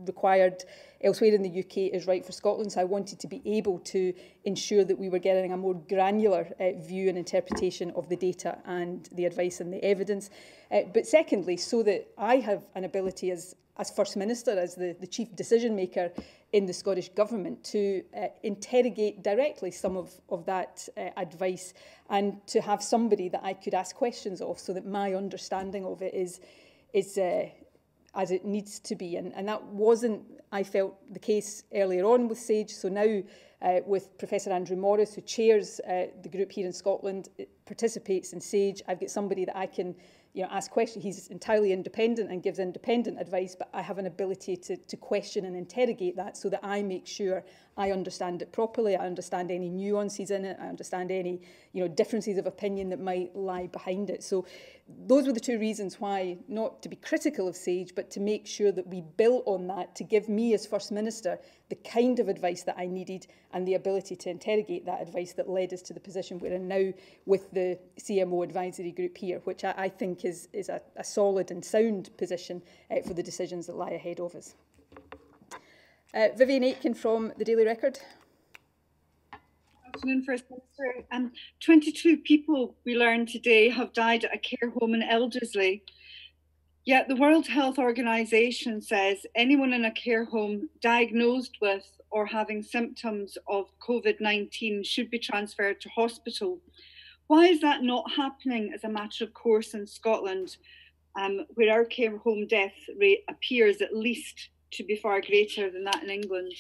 required elsewhere in the UK is right for Scotland. So I wanted to be able to ensure that we were getting a more granular uh, view and interpretation of the data and the advice and the evidence. Uh, but secondly, so that I have an ability as as First Minister, as the, the chief decision maker in the Scottish Government, to uh, interrogate directly some of, of that uh, advice and to have somebody that I could ask questions of so that my understanding of it is, is uh, as it needs to be. And, and that wasn't, I felt, the case earlier on with SAGE. So now uh, with Professor Andrew Morris, who chairs uh, the group here in Scotland, participates in SAGE, I've got somebody that I can you know, ask questions. He's entirely independent and gives independent advice, but I have an ability to, to question and interrogate that so that I make sure I understand it properly, I understand any nuances in it, I understand any you know, differences of opinion that might lie behind it. So those were the two reasons why, not to be critical of SAGE, but to make sure that we built on that to give me as First Minister the kind of advice that I needed and the ability to interrogate that advice that led us to the position we're in now with the CMO advisory group here, which I, I think is, is a, a solid and sound position uh, for the decisions that lie ahead of us. Uh, Vivian Aitken from the Daily Record. Afternoon, First Minister. Um, 22 people, we learned today, have died at a care home in Elderslie. Yet the World Health Organization says anyone in a care home diagnosed with or having symptoms of COVID 19 should be transferred to hospital. Why is that not happening as a matter of course in Scotland, um, where our care home death rate appears at least to be far greater than that in England.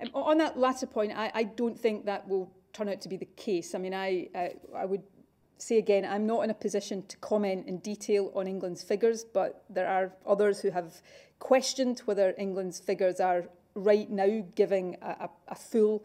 Um, on that latter point, I, I don't think that will turn out to be the case. I mean, I, uh, I would say again, I'm not in a position to comment in detail on England's figures, but there are others who have questioned whether England's figures are right now giving a, a, a full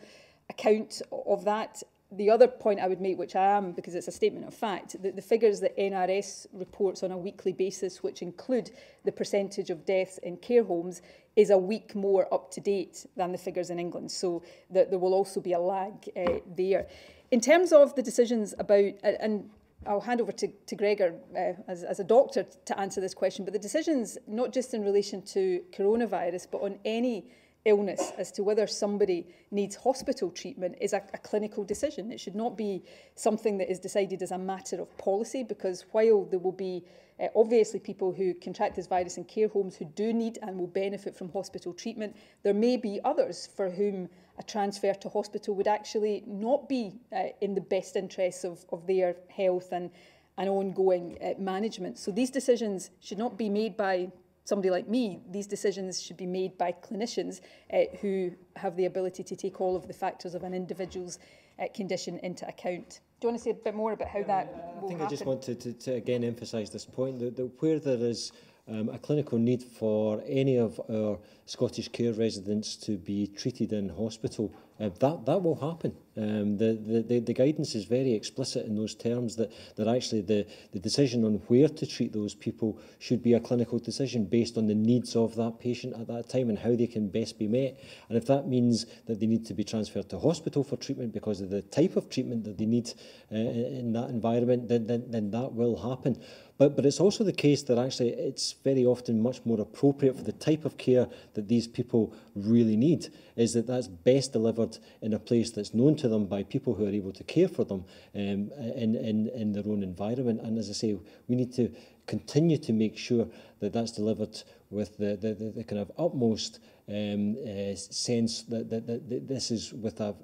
account of that. The other point I would make, which I am because it's a statement of fact, that the figures that NRS reports on a weekly basis, which include the percentage of deaths in care homes, is a week more up to date than the figures in England. So that there will also be a lag uh, there. In terms of the decisions about, and I'll hand over to, to Gregor uh, as, as a doctor to answer this question, but the decisions, not just in relation to coronavirus, but on any illness as to whether somebody needs hospital treatment is a, a clinical decision. It should not be something that is decided as a matter of policy because while there will be uh, obviously people who contract this virus in care homes who do need and will benefit from hospital treatment, there may be others for whom a transfer to hospital would actually not be uh, in the best interests of, of their health and, and ongoing uh, management. So these decisions should not be made by somebody like me, these decisions should be made by clinicians uh, who have the ability to take all of the factors of an individual's uh, condition into account. Do you want to say a bit more about how yeah, that I will think happen? I just want to, to again emphasise this point that, that where there is um, a clinical need for any of our Scottish care residents to be treated in hospital. Uh, that, that will happen. Um, the, the, the, the guidance is very explicit in those terms that, that actually the, the decision on where to treat those people should be a clinical decision based on the needs of that patient at that time and how they can best be met. And if that means that they need to be transferred to hospital for treatment because of the type of treatment that they need uh, in that environment, then, then, then that will happen. But, but it's also the case that actually it's very often much more appropriate for the type of care that these people really need is that that's best delivered in a place that's known to them by people who are able to care for them um, in, in, in their own environment. And as I say, we need to continue to make sure that that's delivered with the, the, the, the kind of utmost um, uh, sense that, that, that, that this is with a,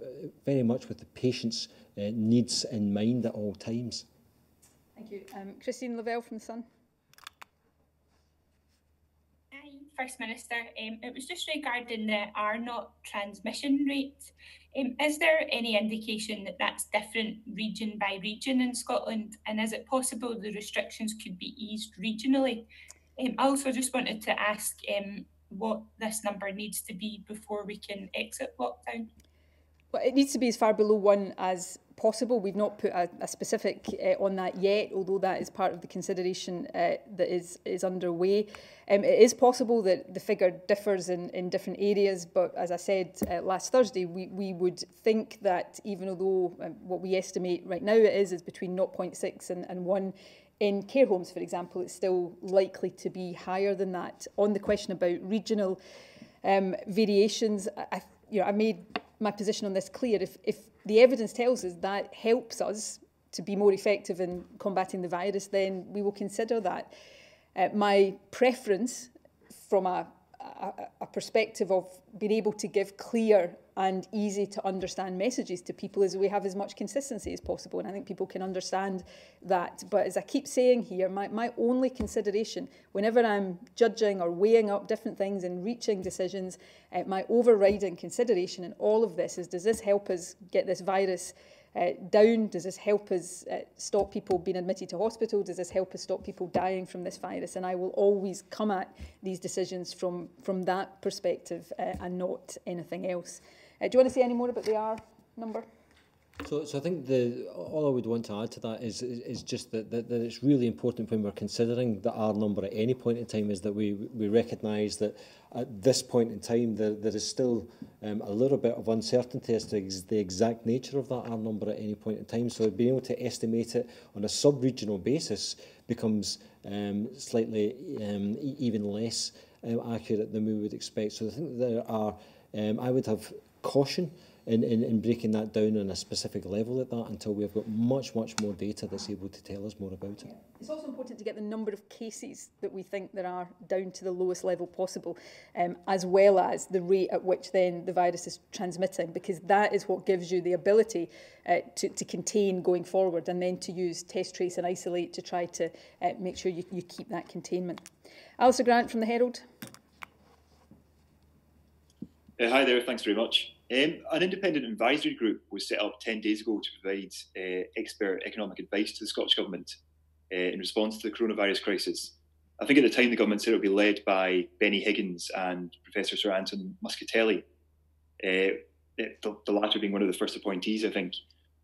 very much with the patient's uh, needs in mind at all times. Thank you. Um, Christine Lavelle from Sun. First Minister. Um, it was just regarding the R naught transmission rate. Um, is there any indication that that's different region by region in Scotland? And is it possible the restrictions could be eased regionally? Um, I also just wanted to ask um, what this number needs to be before we can exit lockdown. Well, it needs to be as far below one as possible. We've not put a, a specific uh, on that yet, although that is part of the consideration uh, that is, is underway. Um, it is possible that the figure differs in, in different areas, but as I said uh, last Thursday, we, we would think that even although um, what we estimate right now it is, is between 0.6 and, and 1 in care homes, for example, it's still likely to be higher than that. On the question about regional um, variations, I, you know, I made my position on this clear. If, if the evidence tells us that helps us to be more effective in combating the virus, then we will consider that. Uh, my preference from a, a, a perspective of being able to give clear and easy to understand messages to people is we have as much consistency as possible. And I think people can understand that. But as I keep saying here, my, my only consideration, whenever I'm judging or weighing up different things and reaching decisions, uh, my overriding consideration in all of this is does this help us get this virus uh, down? Does this help us uh, stop people being admitted to hospital? Does this help us stop people dying from this virus? And I will always come at these decisions from, from that perspective uh, and not anything else. Uh, do you want to say any more about the R number? So, so I think the all I would want to add to that is is, is just that, that that it's really important when we're considering the R number at any point in time is that we we recognise that at this point in time there there is still um, a little bit of uncertainty as to ex the exact nature of that R number at any point in time. So being able to estimate it on a sub-regional basis becomes um, slightly um, even less um, accurate than we would expect. So I think there are um, I would have caution in, in, in breaking that down on a specific level at that until we've got much, much more data that's able to tell us more about it. It's also important to get the number of cases that we think there are down to the lowest level possible, um, as well as the rate at which then the virus is transmitting, because that is what gives you the ability uh, to, to contain going forward and then to use test, trace and isolate to try to uh, make sure you, you keep that containment. Alistair Grant from the Herald. Uh, hi there, thanks very much. Um, an independent advisory group was set up 10 days ago to provide uh, expert economic advice to the Scottish Government uh, in response to the coronavirus crisis. I think at the time the government said it would be led by Benny Higgins and Professor Sir Anton Muscatelli, uh, the, the latter being one of the first appointees, I think.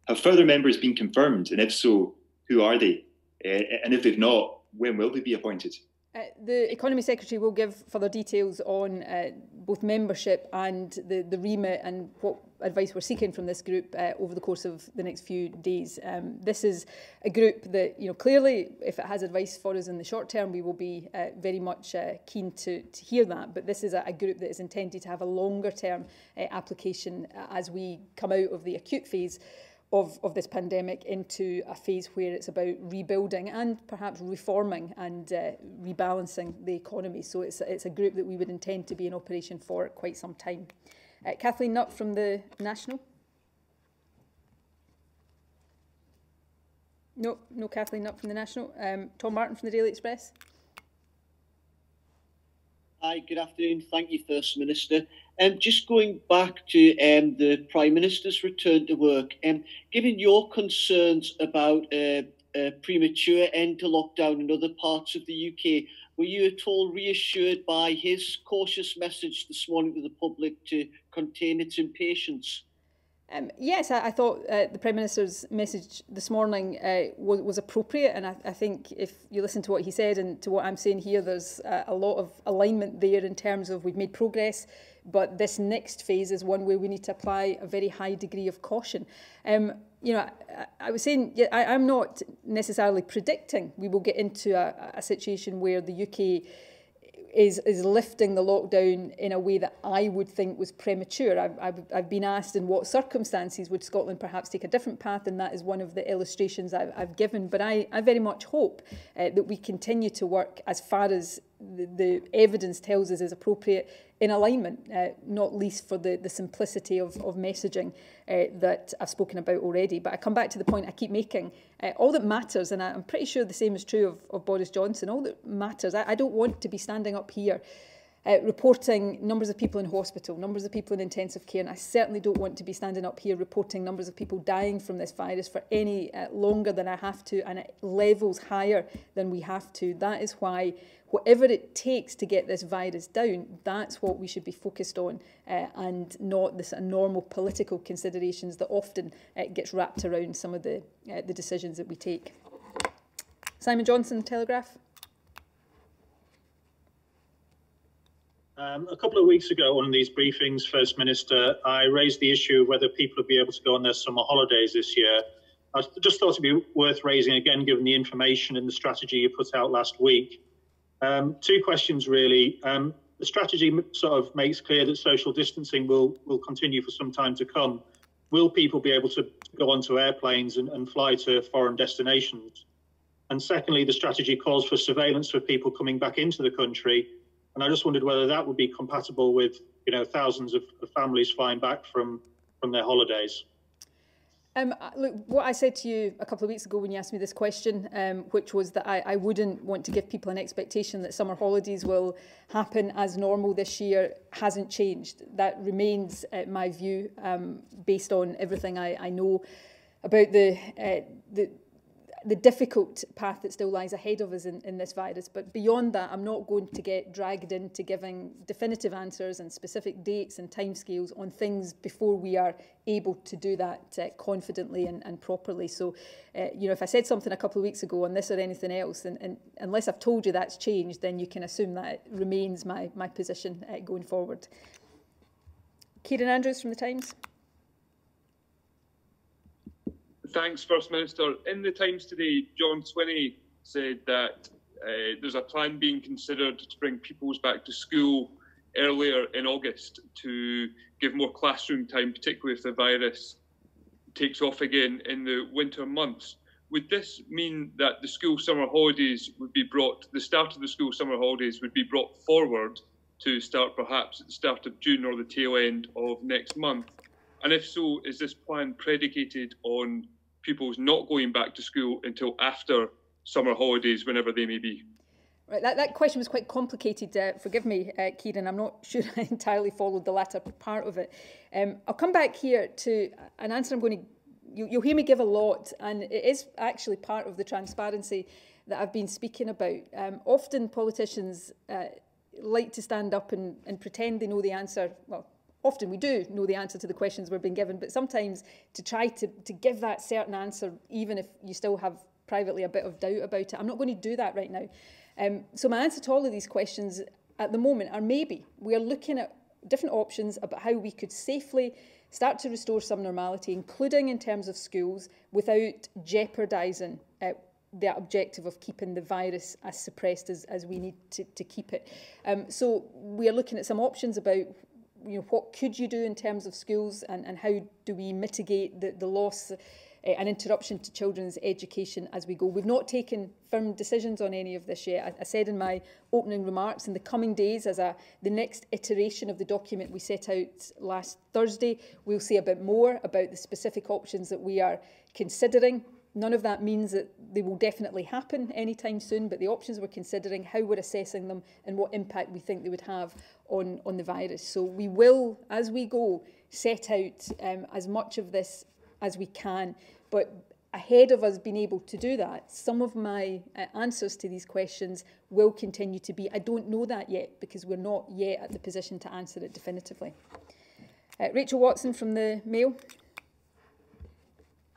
Have further members been confirmed? And if so, who are they? Uh, and if they've not, when will they be appointed? Uh, the Economy Secretary will give further details on uh, both membership and the, the remit and what advice we're seeking from this group uh, over the course of the next few days. Um, this is a group that, you know, clearly if it has advice for us in the short term, we will be uh, very much uh, keen to, to hear that. But this is a, a group that is intended to have a longer term uh, application uh, as we come out of the acute phase. Of, of this pandemic into a phase where it's about rebuilding and perhaps reforming and uh, rebalancing the economy. So it's, it's a group that we would intend to be in operation for quite some time. Uh, Kathleen Nutt from the National. No, no Kathleen Nutt from the National. Um, Tom Martin from the Daily Express. Hi, good afternoon. Thank you, First Minister. Um, just going back to um, the Prime Minister's return to work, um, given your concerns about uh, a premature end to lockdown in other parts of the UK, were you at all reassured by his cautious message this morning to the public to contain its impatience? Um, yes, I, I thought uh, the Prime Minister's message this morning uh, was, was appropriate, and I, I think if you listen to what he said and to what I'm saying here, there's uh, a lot of alignment there in terms of we've made progress, but this next phase is one where we need to apply a very high degree of caution. Um, you know, I, I was saying yeah, I, I'm not necessarily predicting we will get into a, a situation where the UK is, is lifting the lockdown in a way that I would think was premature. I've, I've, I've been asked in what circumstances would Scotland perhaps take a different path, and that is one of the illustrations I've, I've given. But I, I very much hope uh, that we continue to work as far as the, the evidence tells us is appropriate in alignment, uh, not least for the, the simplicity of, of messaging uh, that I've spoken about already. But I come back to the point I keep making. Uh, all that matters, and I, I'm pretty sure the same is true of, of Boris Johnson, all that matters, I, I don't want to be standing up here uh, reporting numbers of people in hospital, numbers of people in intensive care, and I certainly don't want to be standing up here reporting numbers of people dying from this virus for any uh, longer than I have to and at levels higher than we have to. That is why whatever it takes to get this virus down, that's what we should be focused on uh, and not this uh, normal political considerations that often uh, gets wrapped around some of the, uh, the decisions that we take. Simon Johnson, Telegraph. Um, a couple of weeks ago on these briefings, First Minister, I raised the issue of whether people would be able to go on their summer holidays this year. I just thought it'd be worth raising again, given the information and the strategy you put out last week. Um, two questions really. Um, the strategy sort of makes clear that social distancing will will continue for some time to come. Will people be able to go onto airplanes and, and fly to foreign destinations? And secondly, the strategy calls for surveillance for people coming back into the country. And I just wondered whether that would be compatible with you know thousands of, of families flying back from from their holidays. Um, look, what I said to you a couple of weeks ago when you asked me this question, um, which was that I, I wouldn't want to give people an expectation that summer holidays will happen as normal this year, hasn't changed. That remains uh, my view um, based on everything I, I know about the, uh, the the difficult path that still lies ahead of us in, in this virus. But beyond that, I'm not going to get dragged into giving definitive answers and specific dates and timescales on things before we are able to do that uh, confidently and, and properly. So, uh, you know, if I said something a couple of weeks ago on this or anything else, and, and unless I've told you that's changed, then you can assume that it remains my, my position uh, going forward. Kieran Andrews from The Times. Thanks, First Minister. In the Times today, John Swinney said that uh, there's a plan being considered to bring pupils back to school earlier in August to give more classroom time, particularly if the virus takes off again in the winter months. Would this mean that the school summer holidays would be brought, the start of the school summer holidays would be brought forward to start perhaps at the start of June or the tail end of next month? And if so, is this plan predicated on pupils not going back to school until after summer holidays, whenever they may be? Right, that, that question was quite complicated. Uh, forgive me, uh, Kieran. I'm not sure I entirely followed the latter part of it. Um, I'll come back here to an answer I'm going to. You, you'll hear me give a lot, and it is actually part of the transparency that I've been speaking about. Um, often politicians uh, like to stand up and, and pretend they know the answer. Well, often we do know the answer to the questions we're being given, but sometimes to try to, to give that certain answer, even if you still have privately a bit of doubt about it, I'm not going to do that right now. Um, so my answer to all of these questions at the moment are maybe. We are looking at different options about how we could safely start to restore some normality, including in terms of schools, without jeopardising uh, the objective of keeping the virus as suppressed as, as we need to, to keep it. Um, so we are looking at some options about you know, what could you do in terms of schools and, and how do we mitigate the, the loss uh, and interruption to children's education as we go. We've not taken firm decisions on any of this yet. I, I said in my opening remarks, in the coming days, as a, the next iteration of the document we set out last Thursday, we'll say a bit more about the specific options that we are considering. None of that means that they will definitely happen anytime soon, but the options we're considering, how we're assessing them, and what impact we think they would have on, on the virus. So we will, as we go, set out um, as much of this as we can. But ahead of us being able to do that, some of my uh, answers to these questions will continue to be, I don't know that yet because we're not yet at the position to answer it definitively. Uh, Rachel Watson from the Mail.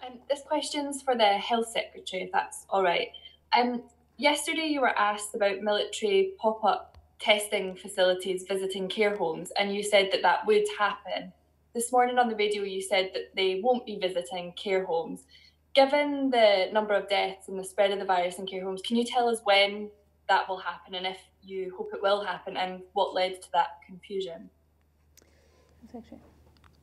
Um, this question's for the Health Secretary, if that's all right. Um, yesterday, you were asked about military pop up testing facilities visiting care homes, and you said that that would happen this morning on the radio you said that they won't be visiting care homes. Given the number of deaths and the spread of the virus in care homes, can you tell us when that will happen and if you hope it will happen and what led to that confusion?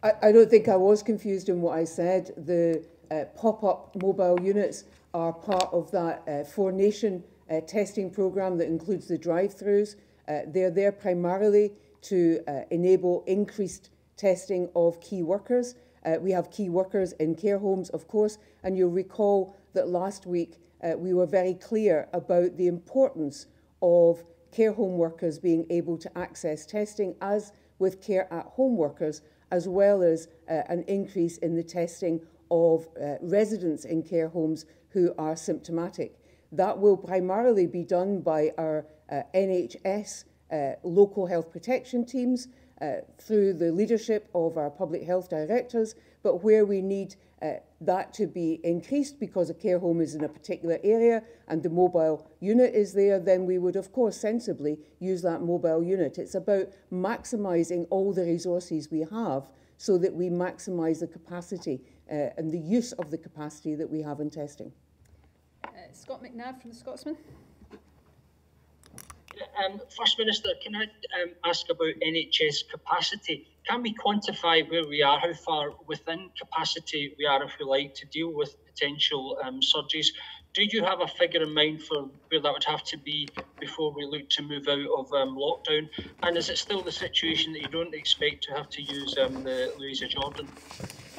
I, I don't think I was confused in what I said. The uh, pop-up mobile units are part of that uh, Four Nation uh, testing program that includes the drive-throughs. Uh, they're there primarily to uh, enable increased testing of key workers. Uh, we have key workers in care homes, of course, and you'll recall that last week uh, we were very clear about the importance of care home workers being able to access testing, as with care at home workers, as well as uh, an increase in the testing of uh, residents in care homes who are symptomatic. That will primarily be done by our uh, NHS uh, local health protection teams, uh, through the leadership of our public health directors, but where we need uh, that to be increased because a care home is in a particular area and the mobile unit is there, then we would, of course, sensibly use that mobile unit. It's about maximising all the resources we have so that we maximise the capacity uh, and the use of the capacity that we have in testing. Uh, Scott Macnab from the Scotsman. Um, First Minister, can I um, ask about NHS capacity? Can we quantify where we are, how far within capacity we are, if we like, to deal with potential um, surges? Do you have a figure in mind for where that would have to be before we look to move out of um, lockdown? And is it still the situation that you don't expect to have to use um, the Louisa Jordan?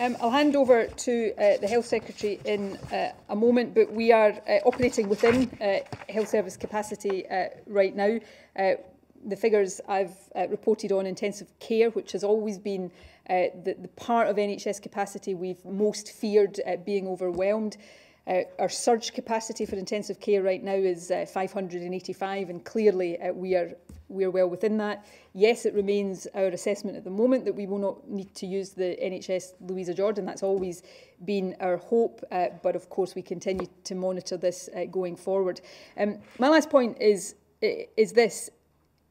Um, I'll hand over to uh, the Health Secretary in uh, a moment, but we are uh, operating within uh, health service capacity uh, right now. Uh, the figures I've uh, reported on intensive care, which has always been uh, the, the part of NHS capacity we've most feared uh, being overwhelmed. Uh, our surge capacity for intensive care right now is uh, 585 and clearly uh, we are we are well within that. Yes, it remains our assessment at the moment that we will not need to use the NHS Louisa Jordan. That's always been our hope, uh, but of course we continue to monitor this uh, going forward. Um, my last point is is this: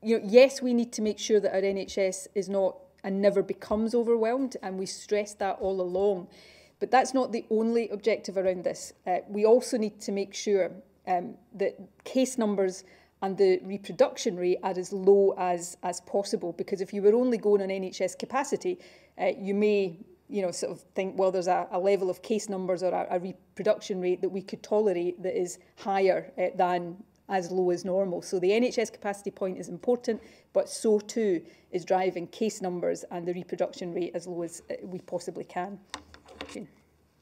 you know, yes, we need to make sure that our NHS is not and never becomes overwhelmed, and we stress that all along. But that's not the only objective around this. Uh, we also need to make sure um, that case numbers and the reproduction rate are as low as, as possible. Because if you were only going on NHS capacity, uh, you may you know, sort of think, well, there's a, a level of case numbers or a, a reproduction rate that we could tolerate that is higher uh, than as low as normal. So the NHS capacity point is important, but so too is driving case numbers and the reproduction rate as low as uh, we possibly can. working?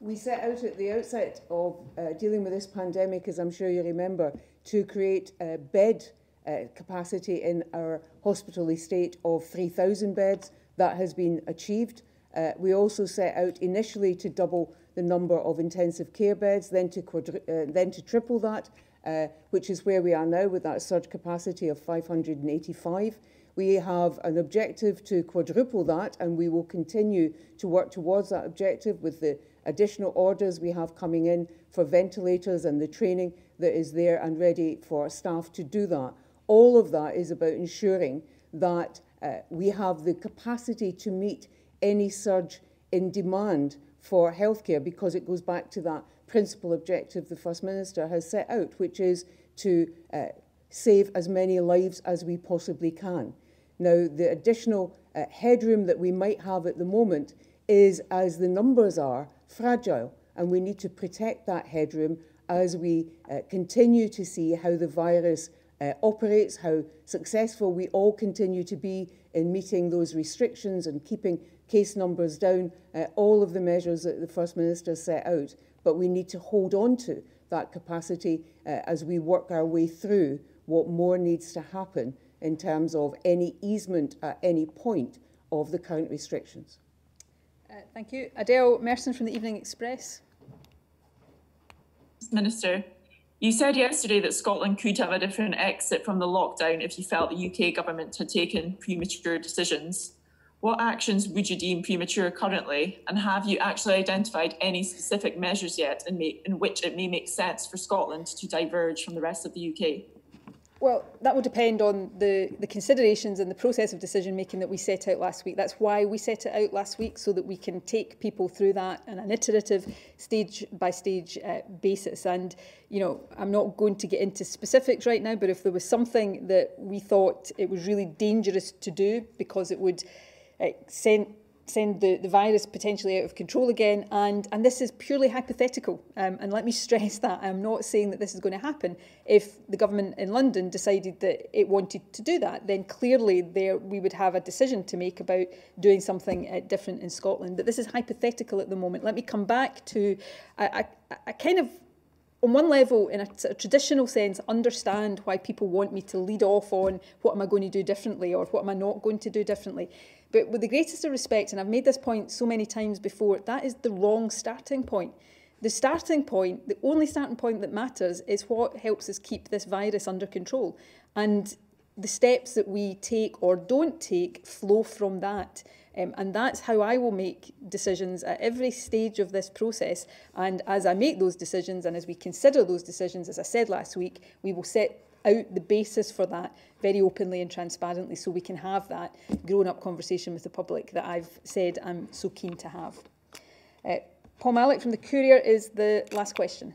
We set out at the outset of uh, dealing with this pandemic, as I'm sure you remember, to create a bed uh, capacity in our hospital estate of 3,000 beds. That has been achieved. Uh, we also set out initially to double the number of intensive care beds, then to, uh, then to triple that, uh, which is where we are now with that surge capacity of 585. We have an objective to quadruple that, and we will continue to work towards that objective with the additional orders we have coming in for ventilators and the training that is there and ready for staff to do that. All of that is about ensuring that uh, we have the capacity to meet any surge in demand for healthcare because it goes back to that principal objective the First Minister has set out, which is to uh, save as many lives as we possibly can. Now, the additional uh, headroom that we might have at the moment is, as the numbers are, fragile, and we need to protect that headroom as we uh, continue to see how the virus uh, operates, how successful we all continue to be in meeting those restrictions and keeping case numbers down, uh, all of the measures that the First Minister set out. But we need to hold on to that capacity uh, as we work our way through what more needs to happen in terms of any easement at any point of the current restrictions. Uh, thank you. Adele Merson from the Evening Express. Minister, you said yesterday that Scotland could have a different exit from the lockdown if you felt the UK government had taken premature decisions. What actions would you deem premature currently, and have you actually identified any specific measures yet in, may, in which it may make sense for Scotland to diverge from the rest of the UK? Well, that will depend on the, the considerations and the process of decision making that we set out last week. That's why we set it out last week, so that we can take people through that on an iterative, stage by stage uh, basis. And, you know, I'm not going to get into specifics right now, but if there was something that we thought it was really dangerous to do because it would uh, send send the, the virus potentially out of control again. And, and this is purely hypothetical. Um, and let me stress that I'm not saying that this is going to happen. If the government in London decided that it wanted to do that, then clearly there we would have a decision to make about doing something uh, different in Scotland. But this is hypothetical at the moment. Let me come back to a, a, a kind of on one level, in a, a traditional sense, understand why people want me to lead off on what am I going to do differently or what am I not going to do differently. But with the greatest of respect, and I've made this point so many times before, that is the wrong starting point. The starting point, the only starting point that matters is what helps us keep this virus under control. And the steps that we take or don't take flow from that. Um, and that's how I will make decisions at every stage of this process. And as I make those decisions and as we consider those decisions, as I said last week, we will set out the basis for that very openly and transparently so we can have that grown-up conversation with the public that I've said I'm so keen to have. Uh, Paul Malik from the Courier is the last question.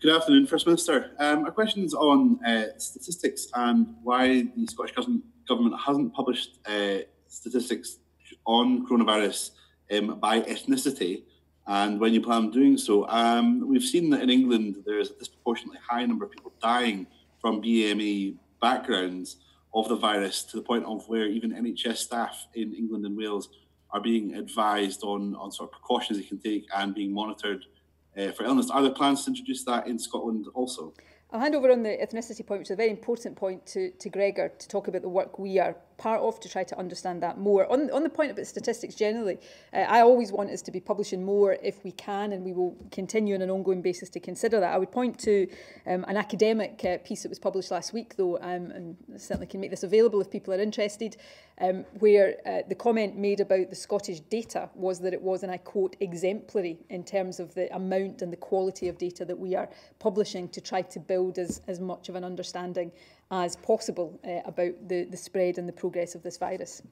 Good afternoon, First Minister. Um, our question is on uh, statistics and why the Scottish government, hasn't published uh, statistics on coronavirus um, by ethnicity and when you plan on doing so. Um, we've seen that in England there's a disproportionately high number of people dying from BME backgrounds of the virus to the point of where even NHS staff in England and Wales are being advised on, on sort of precautions they can take and being monitored uh, for illness. Are there plans to introduce that in Scotland also? I'll hand over on the ethnicity point, which is a very important point to, to Gregor to talk about the work we are part of to try to understand that more. On, on the point about statistics generally, uh, I always want us to be publishing more if we can, and we will continue on an ongoing basis to consider that. I would point to um, an academic uh, piece that was published last week, though, um, and certainly can make this available if people are interested, um, where uh, the comment made about the Scottish data was that it was, and I quote, exemplary in terms of the amount and the quality of data that we are publishing to try to build as, as much of an understanding as possible uh, about the, the spread and the progress of this virus.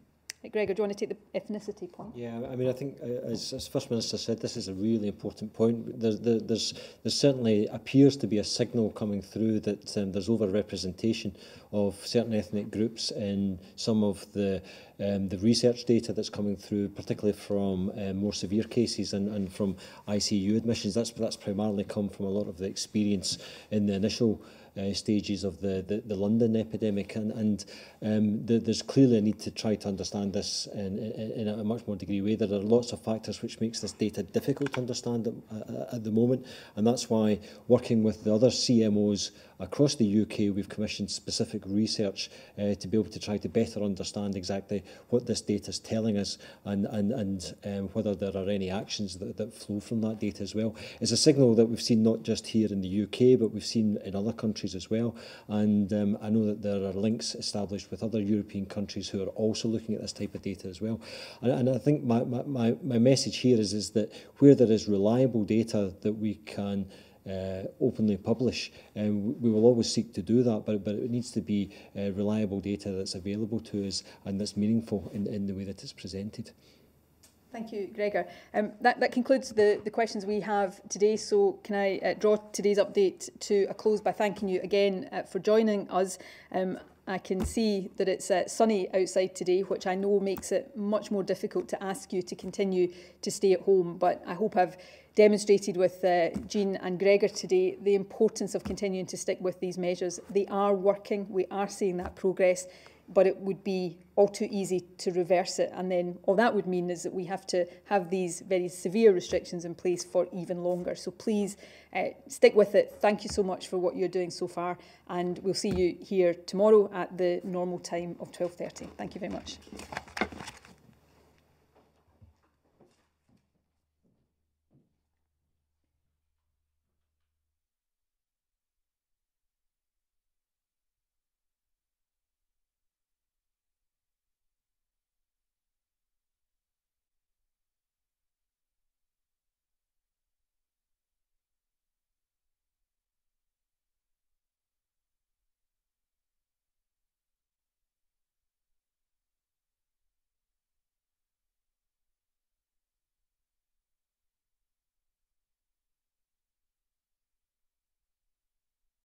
Gregor, do you want to take the ethnicity point? Yeah, I mean, I think, uh, as, as First Minister said, this is a really important point. There, there, there's, there certainly appears to be a signal coming through that um, there's overrepresentation of certain ethnic groups in some of the um, the research data that's coming through, particularly from um, more severe cases and, and from ICU admissions. That's, that's primarily come from a lot of the experience in the initial uh, stages of the, the, the London epidemic. And, and um, the, there's clearly a need to try to understand this in, in, in a much more degree way. There are lots of factors which makes this data difficult to understand at, at, at the moment. And that's why working with the other CMOs across the UK, we've commissioned specific research uh, to be able to try to better understand exactly what this data is telling us and, and, and um, whether there are any actions that, that flow from that data as well. It's a signal that we've seen not just here in the UK, but we've seen in other countries as well. And um, I know that there are links established with other European countries who are also looking at this type of data as well. And, and I think my, my, my message here is, is that where there is reliable data that we can uh, openly publish. Um, we will always seek to do that, but, but it needs to be uh, reliable data that's available to us and that's meaningful in, in the way that it's presented. Thank you, Gregor. Um, that, that concludes the, the questions we have today. So can I uh, draw today's update to a close by thanking you again uh, for joining us. Um, I can see that it's uh, sunny outside today, which I know makes it much more difficult to ask you to continue to stay at home. But I hope I've demonstrated with uh, Jean and Gregor today the importance of continuing to stick with these measures. They are working, we are seeing that progress, but it would be all too easy to reverse it. And then all that would mean is that we have to have these very severe restrictions in place for even longer. So please uh, stick with it. Thank you so much for what you're doing so far. And we'll see you here tomorrow at the normal time of 12.30. Thank you very much.